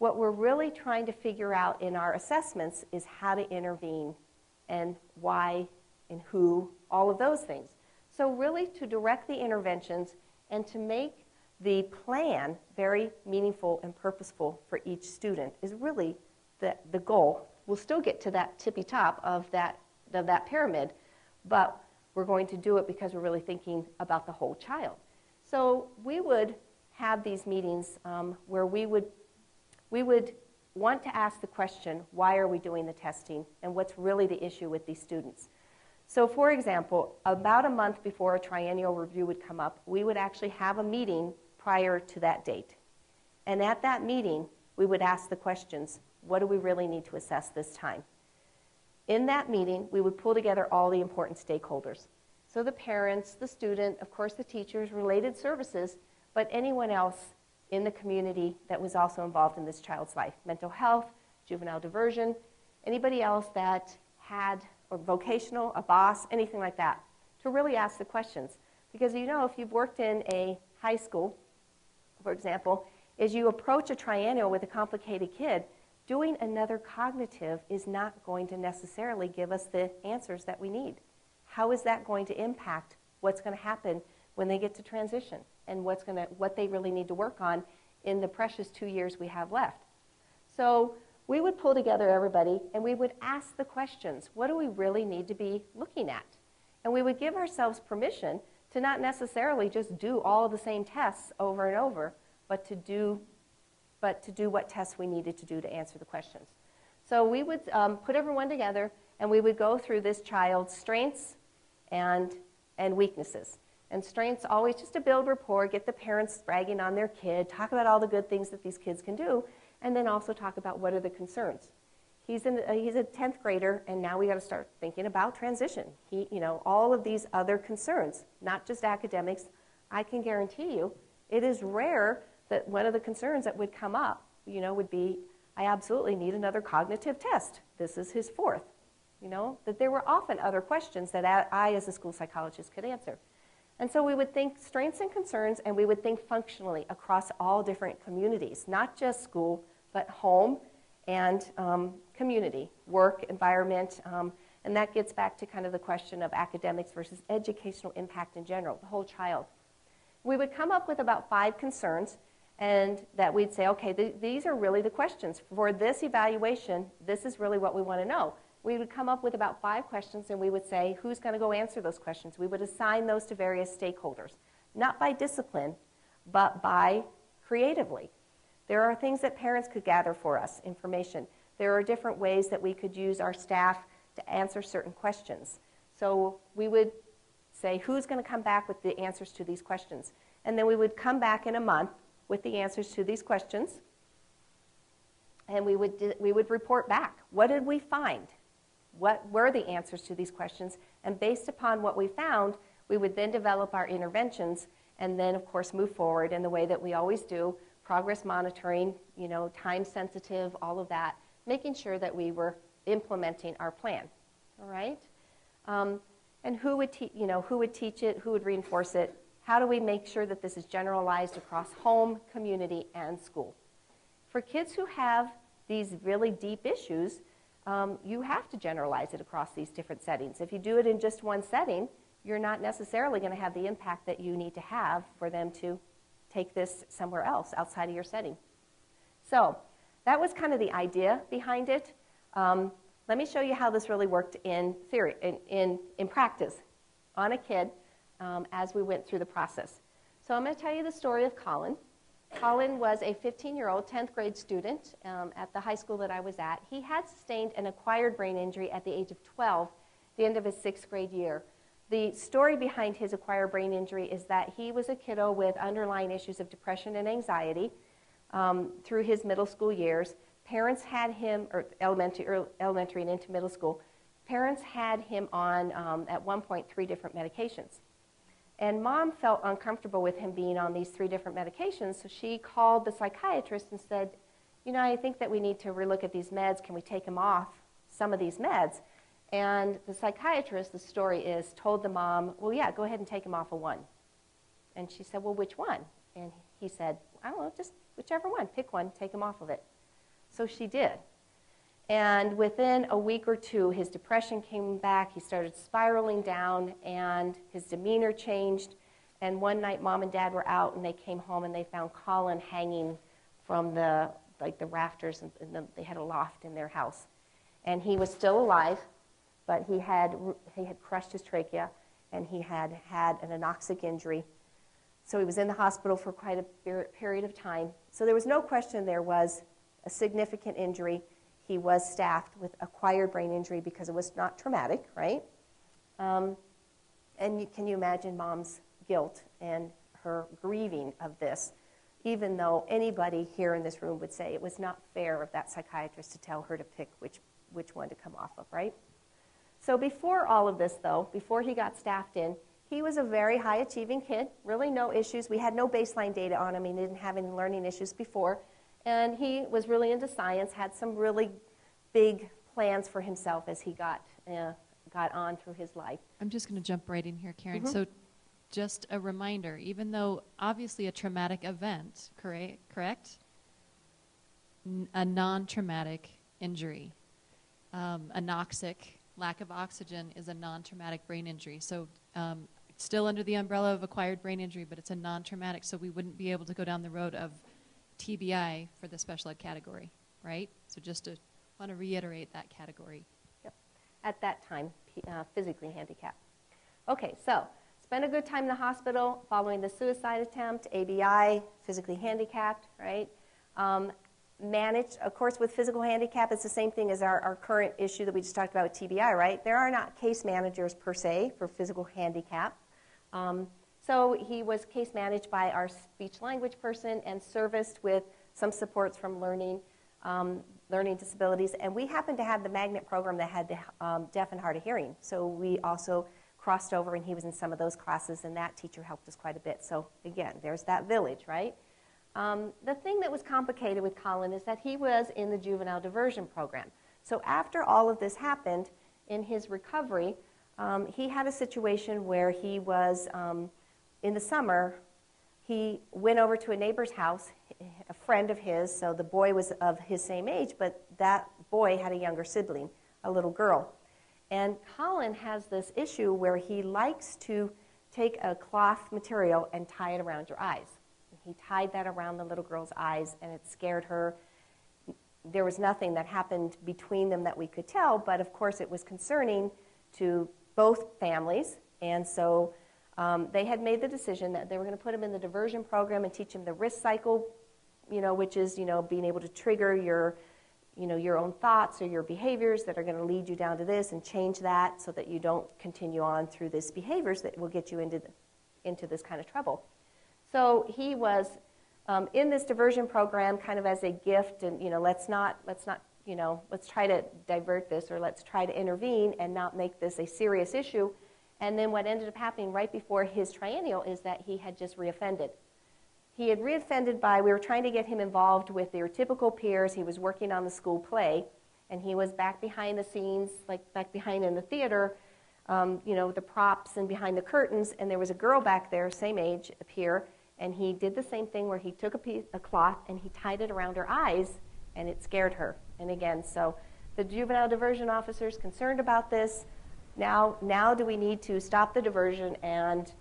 what we're really trying to figure out in our assessments is how to intervene and why and who, all of those things. So, really, to direct the interventions and to make the plan very meaningful and purposeful for each student is really the, the goal. We'll still get to that tippy top of that, of that pyramid, but we're going to do it because we're really thinking about the whole child. So, we would have these meetings um, where we would we would want to ask the question why are we doing the testing and what's really the issue with these students. So, for example, about a month before a triennial review would come up, we would actually have a meeting prior to that date. And at that meeting, we would ask the questions what do we really need to assess this time? In that meeting, we would pull together all the important stakeholders. So, the parents, the student, of course, the teachers, related services, but anyone else in the community that was also involved in this child's life mental health, juvenile diversion, anybody else that had, or vocational, a boss, anything like that, to really ask the questions. Because you know, if you've worked in a high school, for example, as you approach a triennial with a complicated kid, doing another cognitive is not going to necessarily give us the answers that we need. How is that going to impact what's going to happen when they get to transition? And what's to what they really need to work on in the precious two years we have left. So we would pull together everybody and we would ask the questions what do we really need to be looking at? And we would give ourselves permission to not necessarily just do all the same tests over and over, but to do, but to do what tests we needed to do to answer the questions. So we would um, put everyone together and we would go through this child's strengths and, and weaknesses. And strengths always just to build rapport, get the parents bragging on their kid, talk about all the good things that these kids can do, and then also talk about what are the concerns. He's, in, uh, he's a 10th grader, and now we got to start thinking about transition. He, you know, all of these other concerns, not just academics. I can guarantee you, it is rare that one of the concerns that would come up, you know, would be, I absolutely need another cognitive test. This is his fourth. You know, that there were often other questions that I, as a school psychologist, could answer. And so we would think strengths and concerns, and we would think functionally across all different communities, not just school, but home and um, community, work, environment. Um, and that gets back to kind of the question of academics versus educational impact in general, the whole child. We would come up with about five concerns, and that we'd say, okay, th- these are really the questions. For this evaluation, this is really what we want to know we would come up with about five questions and we would say, who's going to go answer those questions? We would assign those to various stakeholders, not by discipline, but by creatively. There are things that parents could gather for us, information. There are different ways that we could use our staff to answer certain questions. So we would say, who's going to come back with the answers to these questions? And then we would come back in a month with the answers to these questions. And we would, we would report back. What did we find? What were the answers to these questions? And based upon what we found, we would then develop our interventions and then, of course, move forward in the way that we always do progress monitoring, you know, time sensitive, all of that, making sure that we were implementing our plan. All right? Um, and who would, te- you know, who would teach it? Who would reinforce it? How do we make sure that this is generalized across home, community, and school? For kids who have these really deep issues, um, you have to generalize it across these different settings. If you do it in just one setting, you're not necessarily going to have the impact that you need to have for them to take this somewhere else outside of your setting. So that was kind of the idea behind it. Um, let me show you how this really worked in theory, in, in, in practice, on a kid um, as we went through the process. So I'm going to tell you the story of Colin. Colin was a 15 year old 10th grade student um, at the high school that I was at. He had sustained an acquired brain injury at the age of 12, the end of his sixth grade year. The story behind his acquired brain injury is that he was a kiddo with underlying issues of depression and anxiety um, through his middle school years. Parents had him, or elementary, elementary and into middle school, parents had him on, um, at one point, three different medications. And mom felt uncomfortable with him being on these three different medications, so she called the psychiatrist and said, You know, I think that we need to relook at these meds. Can we take him off some of these meds? And the psychiatrist, the story is, told the mom, Well, yeah, go ahead and take him off of one. And she said, Well, which one? And he said, I don't know, just whichever one. Pick one, take him off of it. So she did. And within a week or two, his depression came back. He started spiraling down, and his demeanor changed. And one night, mom and dad were out, and they came home and they found Colin hanging from the like the rafters, and, the, they had a loft in their house. And he was still alive, but he had he had crushed his trachea, and he had had an anoxic injury. So he was in the hospital for quite a period of time. So there was no question there was a significant injury he was staffed with acquired brain injury because it was not traumatic, right? Um, and you, can you imagine mom's guilt and her grieving of this, even though anybody here in this room would say it was not fair of that psychiatrist to tell her to pick which, which one to come off of, right? So before all of this, though, before he got staffed in, he was a very high achieving kid, really no issues. We had no baseline data on him. He didn't have any learning issues before. And he was really into science, had some really big plans for himself as he got, uh, got on through his life. I'm just going to jump right in here, Karen. Mhm. So, just a reminder even though obviously a traumatic event, correct? correct? N- a non traumatic injury, um, anoxic, lack of oxygen is a non traumatic brain injury. So, um, still under the umbrella of acquired brain injury, but it's a non traumatic, so we wouldn't be able to go down the road of TBI for the special ed category, right? So, just to want to reiterate that category. Yep. At that time, uh, physically handicapped. Okay, so spent a good time in the hospital following the suicide attempt, ABI, physically handicapped, right? Um, managed, of course, with physical handicap, it's the same thing as our, our current issue that we just talked about with TBI, right? There are not case managers per se for physical handicap. Um, so he was case managed by our speech language person and serviced with some supports from learning, um, learning disabilities. And we happened to have the magnet program that had the um, deaf and hard of hearing. So we also crossed over and he was in some of those classes and that teacher helped us quite a bit. So again, there's that village, right? Um, the thing that was complicated with Colin is that he was in the juvenile diversion program. So after all of this happened in his recovery, um, he had a situation where he was um, in the summer. He went over to a neighbor's house, a friend of his. So the boy was of his same age, but that boy had a younger sibling, a little girl. And Colin has this issue where he likes to take a cloth material and tie it around your eyes. He tied that around the little girl's eyes, and it scared her. There was nothing that happened between them that we could tell, but of course it was concerning to both families. And so um, they had made the decision that they were going to put him in the diversion program and teach him the risk cycle, you know, which is, you know, being able to trigger your, you know, your own thoughts or your behaviors that are going to lead you down to this and change that so that you don't continue on through these behaviors that will get you into, the, into this kind of trouble. So he was um, in this diversion program, kind of as a gift, and you know, let's not, let's not, you know, let's try to divert this or let's try to intervene and not make this a serious issue. And then what ended up happening right before his triennial is that he had just reoffended. He had reoffended by, we were trying to get him involved with their typical peers. He was working on the school play, and he was back behind the scenes, like back behind in the theater, um, you know, the props and behind the curtains. And there was a girl back there, same age, a peer, and he did the same thing where he took a, piece, a cloth and he tied it around her eyes, and it scared her. And again, so the juvenile diversion officer is concerned about this. Now, now do we need to stop the diversion and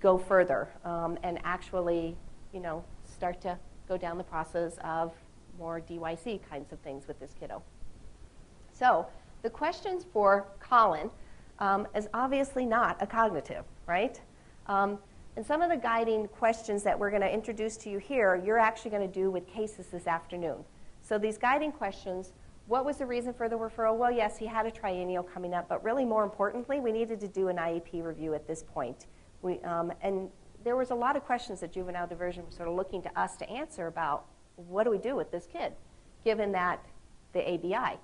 go further um, and actually you know, start to go down the process of more DYC kinds of things with this kiddo. So the questions for Colin um, is obviously not a cognitive, right? Um, and some of the guiding questions that we're going to introduce to you here, you're actually going to do with cases this afternoon. So these guiding questions, what was the reason for the referral? Well, yes, he had a triennial coming up, but really more importantly, we needed to do an IEP review at this point. We, um, and there was a lot of questions that juvenile diversion was sort of looking to us to answer about what do we do with this kid, given that the ABI.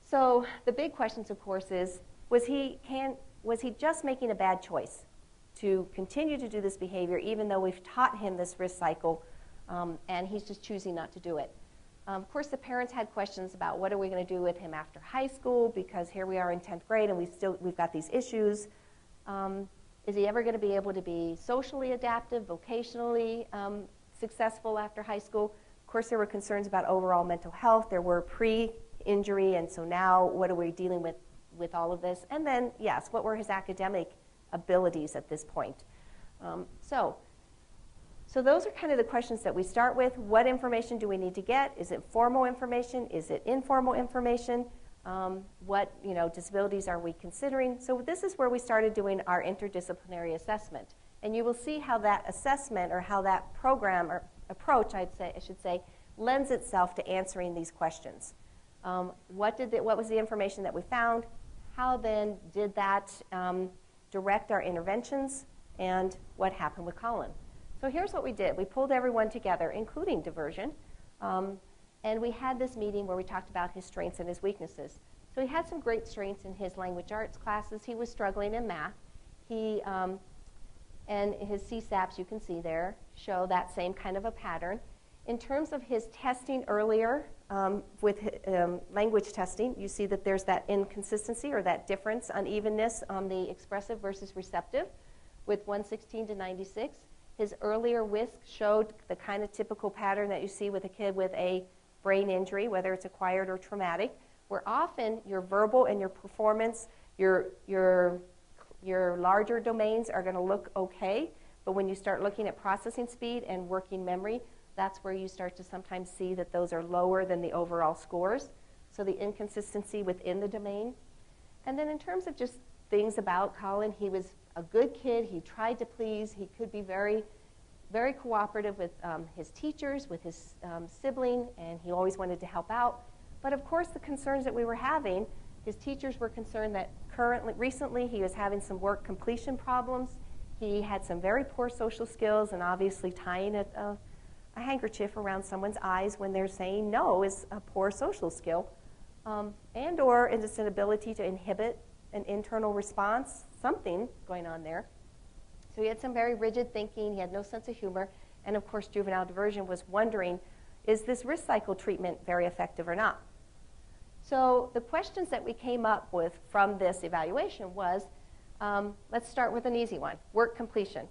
So the big questions, of course, is was he can was he just making a bad choice to continue to do this behavior, even though we've taught him this risk cycle, um, and he's just choosing not to do it? Um, of course, the parents had questions about what are we going to do with him after high school because here we are in 10th grade and we still we've got these issues. Um, is he ever going to be able to be socially adaptive, vocationally um, successful after high school? Of course, there were concerns about overall mental health. There were pre injury, and so now what are we dealing with with all of this? And then, yes, what were his academic abilities at this point? Um, so, so those are kind of the questions that we start with. What information do we need to get? Is it formal information? Is it informal information? Um, what you know, disabilities are we considering? So this is where we started doing our interdisciplinary assessment. And you will see how that assessment or how that program or approach, I'd say, I should say, lends itself to answering these questions. Um, what, did the, what was the information that we found? How then did that um, direct our interventions? And what happened with Colin? So here's what we did. We pulled everyone together, including diversion, um, and we had this meeting where we talked about his strengths and his weaknesses. So he had some great strengths in his language arts classes. He was struggling in math. He, um, and his CSAPs, you can see there, show that same kind of a pattern. In terms of his testing earlier um, with um, language testing, you see that there's that inconsistency or that difference, unevenness on the expressive versus receptive with 116 to 96. His earlier WISC showed the kind of typical pattern that you see with a kid with a brain injury, whether it's acquired or traumatic, where often your verbal and your performance, your, your, your larger domains are going to look okay, but when you start looking at processing speed and working memory, that's where you start to sometimes see that those are lower than the overall scores. So the inconsistency within the domain. And then in terms of just things about Colin, he was a good kid. He tried to please. He could be very very cooperative with um, his teachers, with his um, sibling, and he always wanted to help out. But of course, the concerns that we were having, his teachers were concerned that currently, recently, he was having some work completion problems. He had some very poor social skills, and obviously, tying a, a, a handkerchief around someone's eyes when they're saying no is a poor social skill, um, and or it's an ability to inhibit an internal response, something going on there. So he had some very rigid thinking, he had no sense of humor, and of course, juvenile diversion was wondering is this risk cycle treatment very effective or not? So the questions that we came up with from this evaluation was um, let's start with an easy one work completion.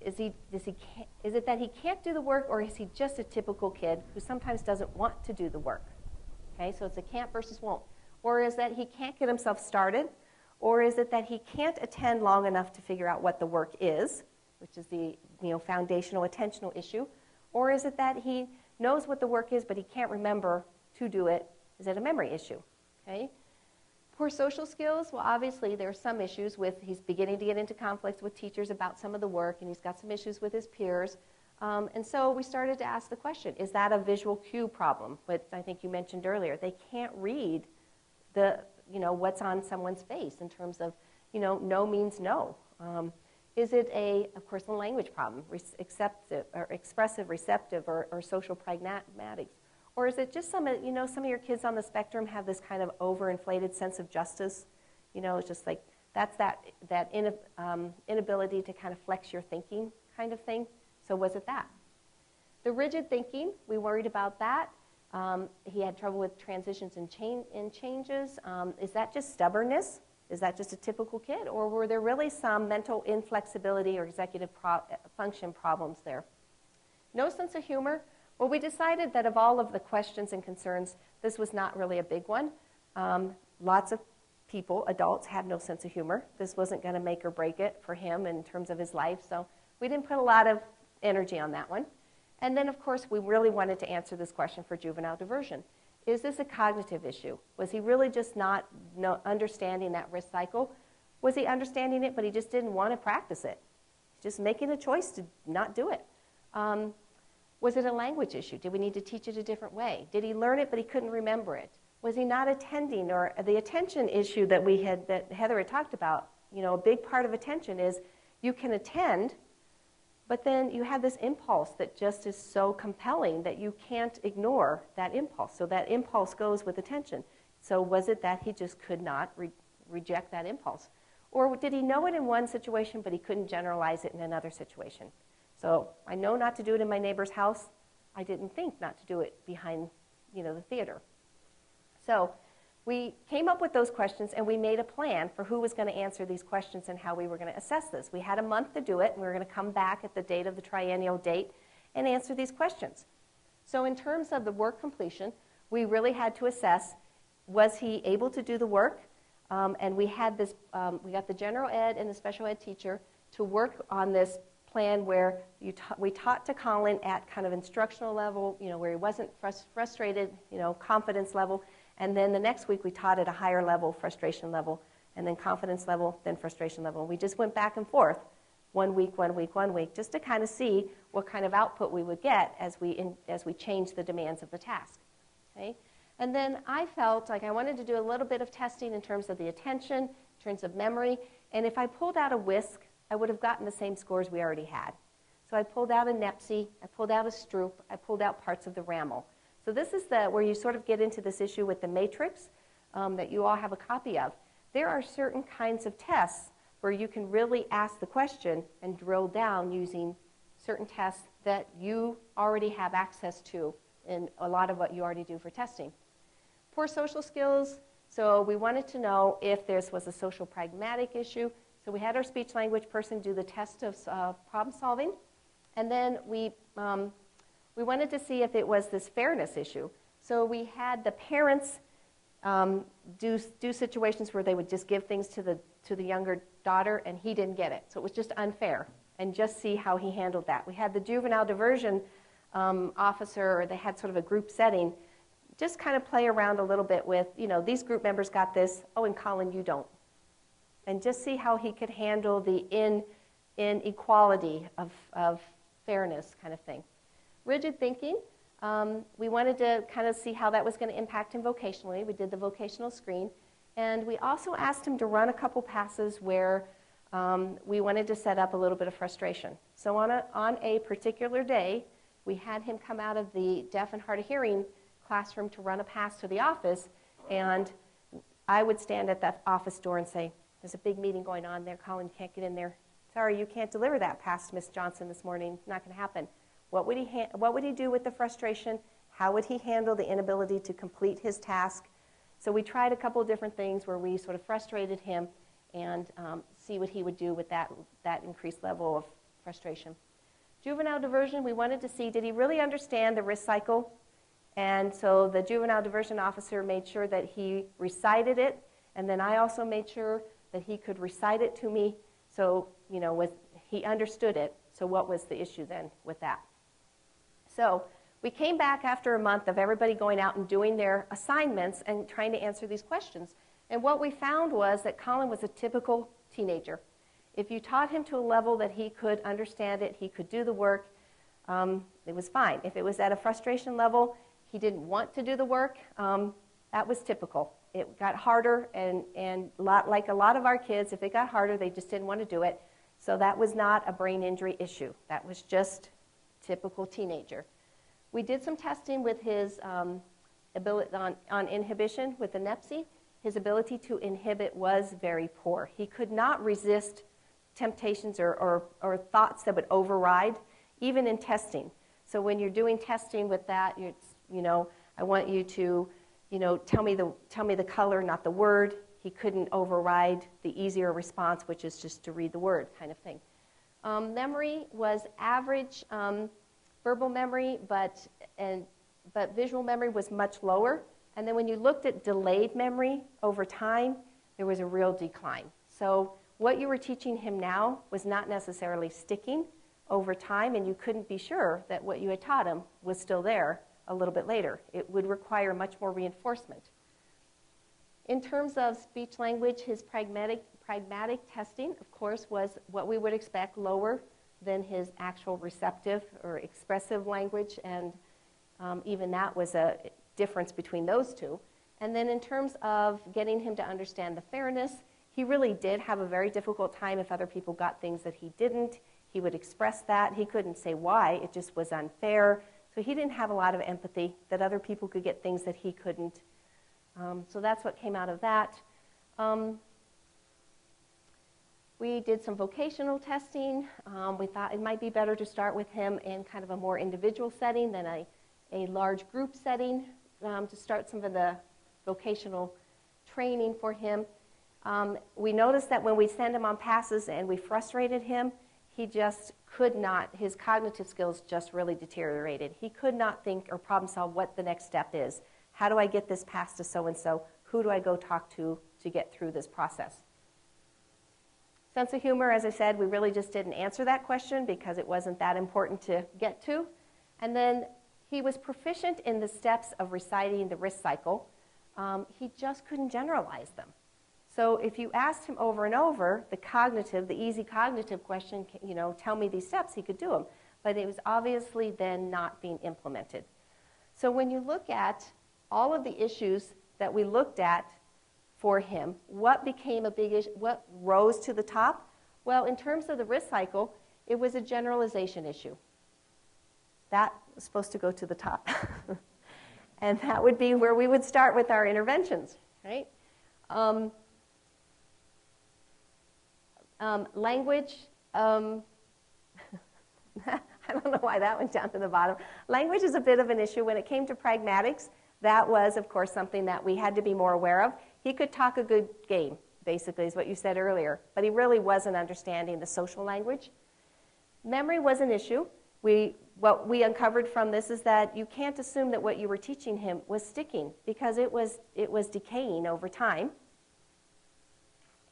Is, he, does he, is it that he can't do the work, or is he just a typical kid who sometimes doesn't want to do the work? Okay, so it's a can't versus won't. Or is that he can't get himself started, or is it that he can't attend long enough to figure out what the work is, which is the you know, foundational attentional issue? Or is it that he knows what the work is, but he can't remember to do it? Is it a memory issue? Okay? Poor social skills, well, obviously, there are some issues with he's beginning to get into conflicts with teachers about some of the work, and he's got some issues with his peers. Um, and so we started to ask the question is that a visual cue problem? But I think you mentioned earlier, they can't read the, you know, what's on someone's face in terms of, you know, no means no. Um, Is it a, of course, a language problem, receptive, or expressive, receptive, or, or social pragmatics? Or is it just some of, you know, some of your kids on the spectrum have this kind of overinflated sense of justice? You know, it's just like, that's that, that in, um, inability to kind of flex your thinking kind of thing. So was it that? The rigid thinking, we worried about that. Um, he had trouble with transitions and, and changes. Um, is that just stubbornness? Is that just a typical kid? Or were there really some mental inflexibility or executive pro- function problems there? No sense of humor. Well, we decided that of all of the questions and concerns, this was not really a big one. Um, lots of people, adults, have no sense of humor. This wasn't going to make or break it for him in terms of his life, so we didn't put a lot of energy on that one. And then, of course, we really wanted to answer this question for juvenile diversion. Is this a cognitive issue? Was he really just not understanding that risk cycle? Was he understanding it, but he just didn't want to practice it? Just making a choice to not do it. Um, was it a language issue? Did we need to teach it a different way? Did he learn it, but he couldn't remember it? Was he not attending? Or the attention issue that we had, that Heather had talked about, you know, a big part of attention is you can attend, but then you have this impulse that just is so compelling that you can't ignore that impulse. So that impulse goes with attention. So was it that he just could not re- reject that impulse? Or did he know it in one situation, but he couldn't generalize it in another situation? So I know not to do it in my neighbor's house. I didn't think not to do it behind, you know, the theater. So we came up with those questions and we made a plan for who was going to answer these questions and how we were going to assess this. We had a month to do it, and we were going to come back at the date of the triennial date and answer these questions. So, in terms of the work completion, we really had to assess was he able to do the work? Um, and we had this, um, we got the general ed and the special ed teacher to work on this plan where ta- we taught to Colin at kind of instructional level, you know, where he wasn't frust- frustrated, you know, confidence level, and then the next week we taught at a higher level, frustration level, and then confidence level, then frustration level. We just went back and forth one week, one week, one week, just to kind of see what kind of output we would get as we, in, as we changed the demands of the task. Okay? And then I felt like I wanted to do a little bit of testing in terms of the attention, in terms of memory, and if I pulled out a WISC, I would have gotten the same scores we already had. So I pulled out a NEPSY, I pulled out a Stroop, I pulled out parts of the WRAML. So this is the, where you sort of get into this issue with the matrix um, that you all have a copy of. There are certain kinds of tests where you can really ask the question and drill down using certain tests that you already have access to in a lot of what you already do for testing. Poor social skills, so we wanted to know if this was a social pragmatic issue. So we had our speech language person do the test of uh, problem solving, and then we um, we wanted to see if it was this fairness issue. So we had the parents um, do, do situations where they would just give things to the, to the younger daughter and he didn't get it. So it was just unfair and just see how he handled that. We had the juvenile diversion um, officer, or they had sort of a group setting, just kind of play around a little bit with, you know, these group members got this, oh, and Colin, you don't. And just see how he could handle the in, inequality of, of fairness kind of thing rigid thinking. Um, we wanted to kind of see how that was going to impact him vocationally. We did the vocational screen. And we also asked him to run a couple passes where um, we wanted to set up a little bit of frustration. So on a, on a particular day, we had him come out of the deaf and hard of hearing classroom to run a pass to the office. And I would stand at that office door and say, There's a big meeting going on there. Colin can't get in there. Sorry, you can't deliver that pass to Miss Johnson this morning. Not going to happen. What would, he ha- what would he do with the frustration? How would he handle the inability to complete his task? So we tried a couple of different things where we sort of frustrated him and um, see what he would do with that, that increased level of frustration. Juvenile diversion, we wanted to see did he really understand the risk cycle? And so the juvenile diversion officer made sure that he recited it, and then I also made sure that he could recite it to me so, you know, with, he understood it. So, what was the issue then with that? So we came back after a month of everybody going out and doing their assignments and trying to answer these questions. And what we found was that Colin was a typical teenager. If you taught him to a level that he could understand it, he could do the work, um, it was fine. If it was at a frustration level, he didn't want to do the work, um, that was typical. It got harder, and, and lot, like a lot of our kids, if it got harder, they just didn't want to do it. So that was not a brain injury issue. That was just typical teenager. We did some testing with his um, ability on, on inhibition with the NEPSY. His ability to inhibit was very poor. He could not resist temptations or, or, or thoughts that would override, even in testing. So when you're doing testing with that, you you know, I want you to, you know, tell me the tell me the color, not the word. He couldn't override the easier response, which is just to read the word, kind of thing. Um, memory was average um, verbal memory, but and but visual memory was much lower. And then when you looked at delayed memory over time, there was a real decline. So what you were teaching him now was not necessarily sticking over time, and you couldn't be sure that what you had taught him was still there a little bit later. It would require much more reinforcement. In terms of speech language, his pragmatic, pragmatic testing, of course, was what we would expect lower than his actual receptive or expressive language, and um, even that was a difference between those two. And then in terms of getting him to understand the fairness, he really did have a very difficult time if other people got things that he didn't. He would express that. He couldn't say why, it just was unfair. So he didn't have a lot of empathy that other people could get things that he couldn't. Um, so that's what came out of that. Um, we did some vocational testing. Um, we thought it might be better to start with him in kind of a more individual setting than a, a large group setting um, to start some of the vocational training for him. Um, we noticed that when we sent him on passes and we frustrated him, he just could not, his cognitive skills just really deteriorated. He could not think or problem solve what the next step is. How do I get this pass to so and so? Who do I go talk to to get through this process? Sense of humor, as I said, we really just didn't answer that question because it wasn't that important to get to. And then he was proficient in the steps of reciting the risk cycle. Um, he just couldn't generalize them. So if you asked him over and over the cognitive, the easy cognitive question, you know, tell me these steps, he could do them. But it was obviously then not being implemented. So when you look at all of the issues that we looked at for him, what became a big issue, what rose to the top? Well, in terms of the risk cycle, it was a generalization issue. That was supposed to go to the top. (laughs) and that would be where we would start with our interventions, right? Um, um, language, um, (laughs) I don't know why that went down to the bottom. Language is a bit of an issue. When it came to pragmatics, that was, of course, something that we had to be more aware of. He could talk a good game, basically, is what you said earlier, but he really wasn't understanding the social language. Memory was an issue. We, what we uncovered from this is that you can't assume that what you were teaching him was sticking because it was, it was decaying over time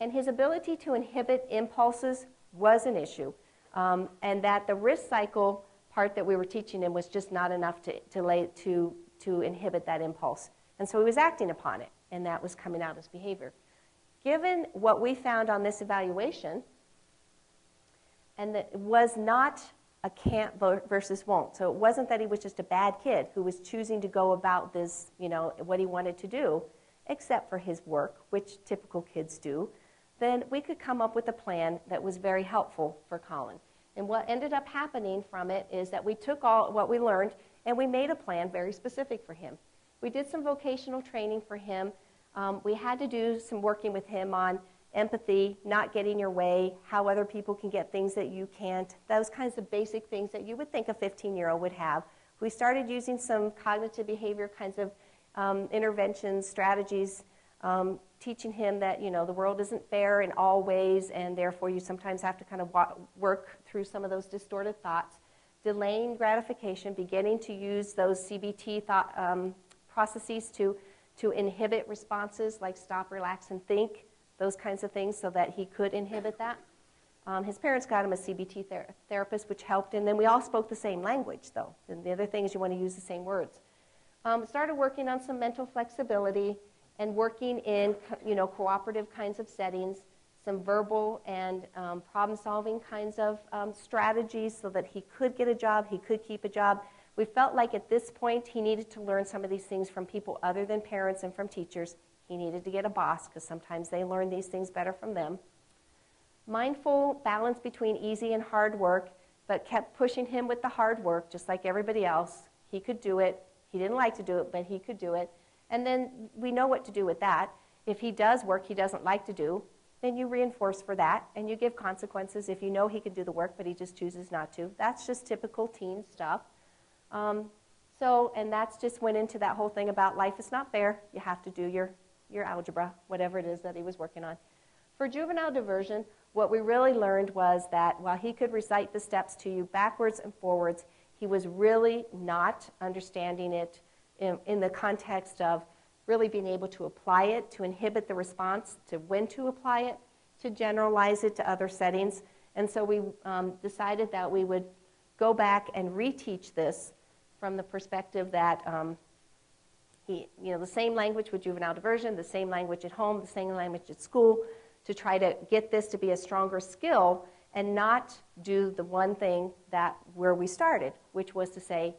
and his ability to inhibit impulses was an issue, um, and that the risk cycle part that we were teaching him was just not enough to, to, lay, to, to inhibit that impulse. And so he was acting upon it, and that was coming out as behavior. Given what we found on this evaluation, and that it was not a can't versus won't. So it wasn't that he was just a bad kid who was choosing to go about this, you know, what he wanted to do, except for his work, which typical kids do then we could come up with a plan that was very helpful for Colin. And what ended up happening from it is that we took all what we learned and we made a plan very specific for him. We did some vocational training for him. Um, we had to do some working with him on empathy, not getting your way, how other people can get things that you can't, those kinds of basic things that you would think a 15 year old would have. We started using some cognitive behavior kinds of um, interventions, strategies um, teaching him that you know the world isn't fair in all ways, and therefore you sometimes have to kind of work through some of those distorted thoughts. Delaying gratification, beginning to use those CBT thought, um, processes to to inhibit responses like stop, relax, and think, those kinds of things, so that he could inhibit that. Um, his parents got him a CBT ther- therapist, which helped, and then we all spoke the same language, though. And the other thing is you want to use the same words. Um, started working on some mental flexibility and working in you know, cooperative kinds of settings, some verbal and um, problem solving kinds of um, strategies so that he could get a job, he could keep a job. We felt like at this point he needed to learn some of these things from people other than parents and from teachers. He needed to get a boss because sometimes they learn these things better from them. mindful balance between easy and hard work, but kept pushing him with the hard work, just like everybody else. He could do it. He didn't like to do it, but he could do it. And then we know what to do with that. If he does work he doesn't like to do, then you reinforce for that and you give consequences if you know he can do the work but he just chooses not to. That's just typical teen stuff. Um, so, and that's just went into that whole thing about life is not fair. You have to do your, your algebra, whatever it is that he was working on. For juvenile diversion, what we really learned was that while he could recite the steps to you backwards and forwards, he was really not understanding it in, in the context of really being able to apply it, to inhibit the response, to when to apply it, to generalize it to other settings. And so we um, decided that we would go back and reteach this from the perspective that um, he, you know, the same language with juvenile diversion, the same language at home, the same language at school, to try to get this to be a stronger skill and not do the one thing that where we started, which was to say,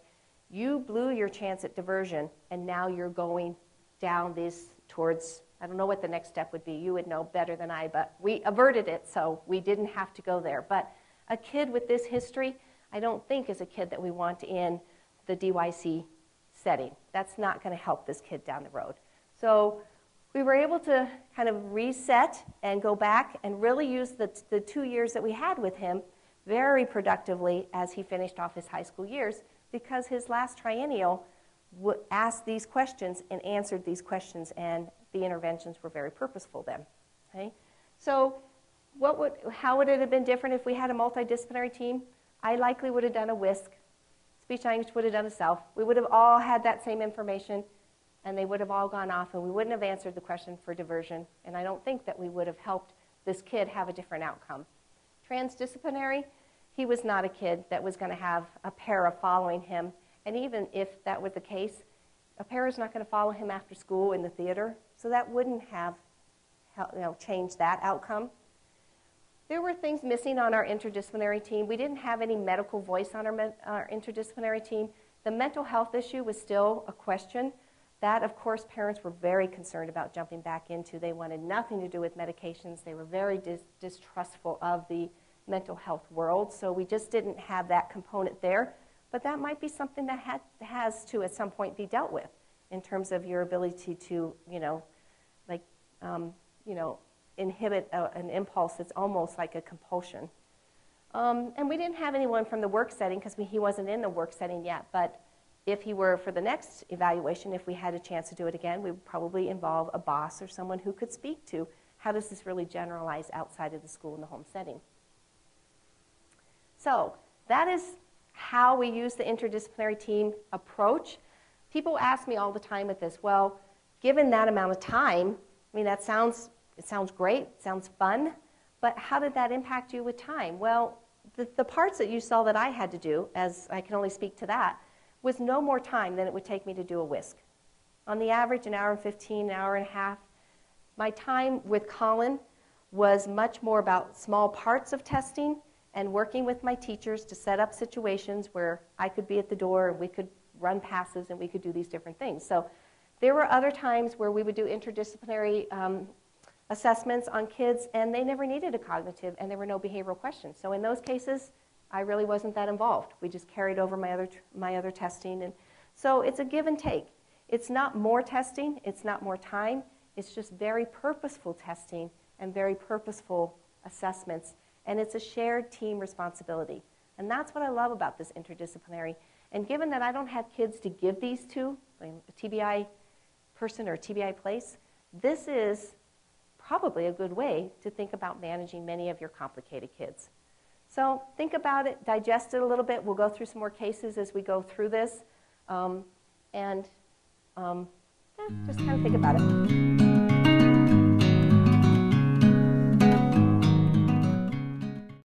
you blew your chance at diversion, and now you're going down this towards, I don't know what the next step would be. You would know better than I, but we averted it, so we didn't have to go there. But a kid with this history, I don't think is a kid that we want in the DYC setting. That's not going to help this kid down the road. So we were able to kind of reset and go back and really use the, the two years that we had with him very productively as he finished off his high school years because his last triennial asked these questions and answered these questions, and the interventions were very purposeful then. Okay? So, what would, how would it have been different if we had a multidisciplinary team? I likely would have done a WISC. Speech language would have done itself. We would have all had that same information, and they would have all gone off, and we wouldn't have answered the question for diversion. And I don't think that we would have helped this kid have a different outcome. Transdisciplinary, he was not a kid that was going to have a para following him. And even if that were the case, a para is not going to follow him after school in the theater, so that wouldn't have you know, changed that outcome. There were things missing on our interdisciplinary team. We didn't have any medical voice on our, our interdisciplinary team. The mental health issue was still a question. That, of course, parents were very concerned about jumping back into. They wanted nothing to do with medications. They were very dis- distrustful of the mental health world, so we just didn't have that component there. But that might be something that has to, at some point, be dealt with in terms of your ability to, you know, like, um, you know, inhibit a, an impulse that's almost like a compulsion. Um, and we didn't have anyone from the work setting because he wasn't in the work setting yet. But if he were for the next evaluation, if we had a chance to do it again, we would probably involve a boss or someone who could speak to how does this really generalize outside of the school and the home setting. So that is how we use the interdisciplinary team approach. People ask me all the time at this, well, given that amount of time, I mean, that sounds, it sounds great, sounds fun, but how did that impact you with time? Well, the, the parts that you saw that I had to do, as I can only speak to that, was no more time than it would take me to do a WISC. On the average, an hour and 15, an hour and a half. My time with Colin was much more about small parts of testing and working with my teachers to set up situations where I could be at the door and we could run passes and we could do these different things. So there were other times where we would do interdisciplinary um, assessments on kids and they never needed a cognitive and there were no behavioral questions. So in those cases, I really wasn't that involved. We just carried over my other, my other testing. And so it's a give and take. It's not more testing, it's not more time, it's just very purposeful testing and very purposeful assessments and it's a shared team responsibility. And that's what I love about this interdisciplinary. And given that I don't have kids to give these to, a TBI person or a TBI place, this is probably a good way to think about managing many of your complicated kids. So think about it, digest it a little bit. We'll go through some more cases as we go through this. Um, and um, yeah, just kind of think about it.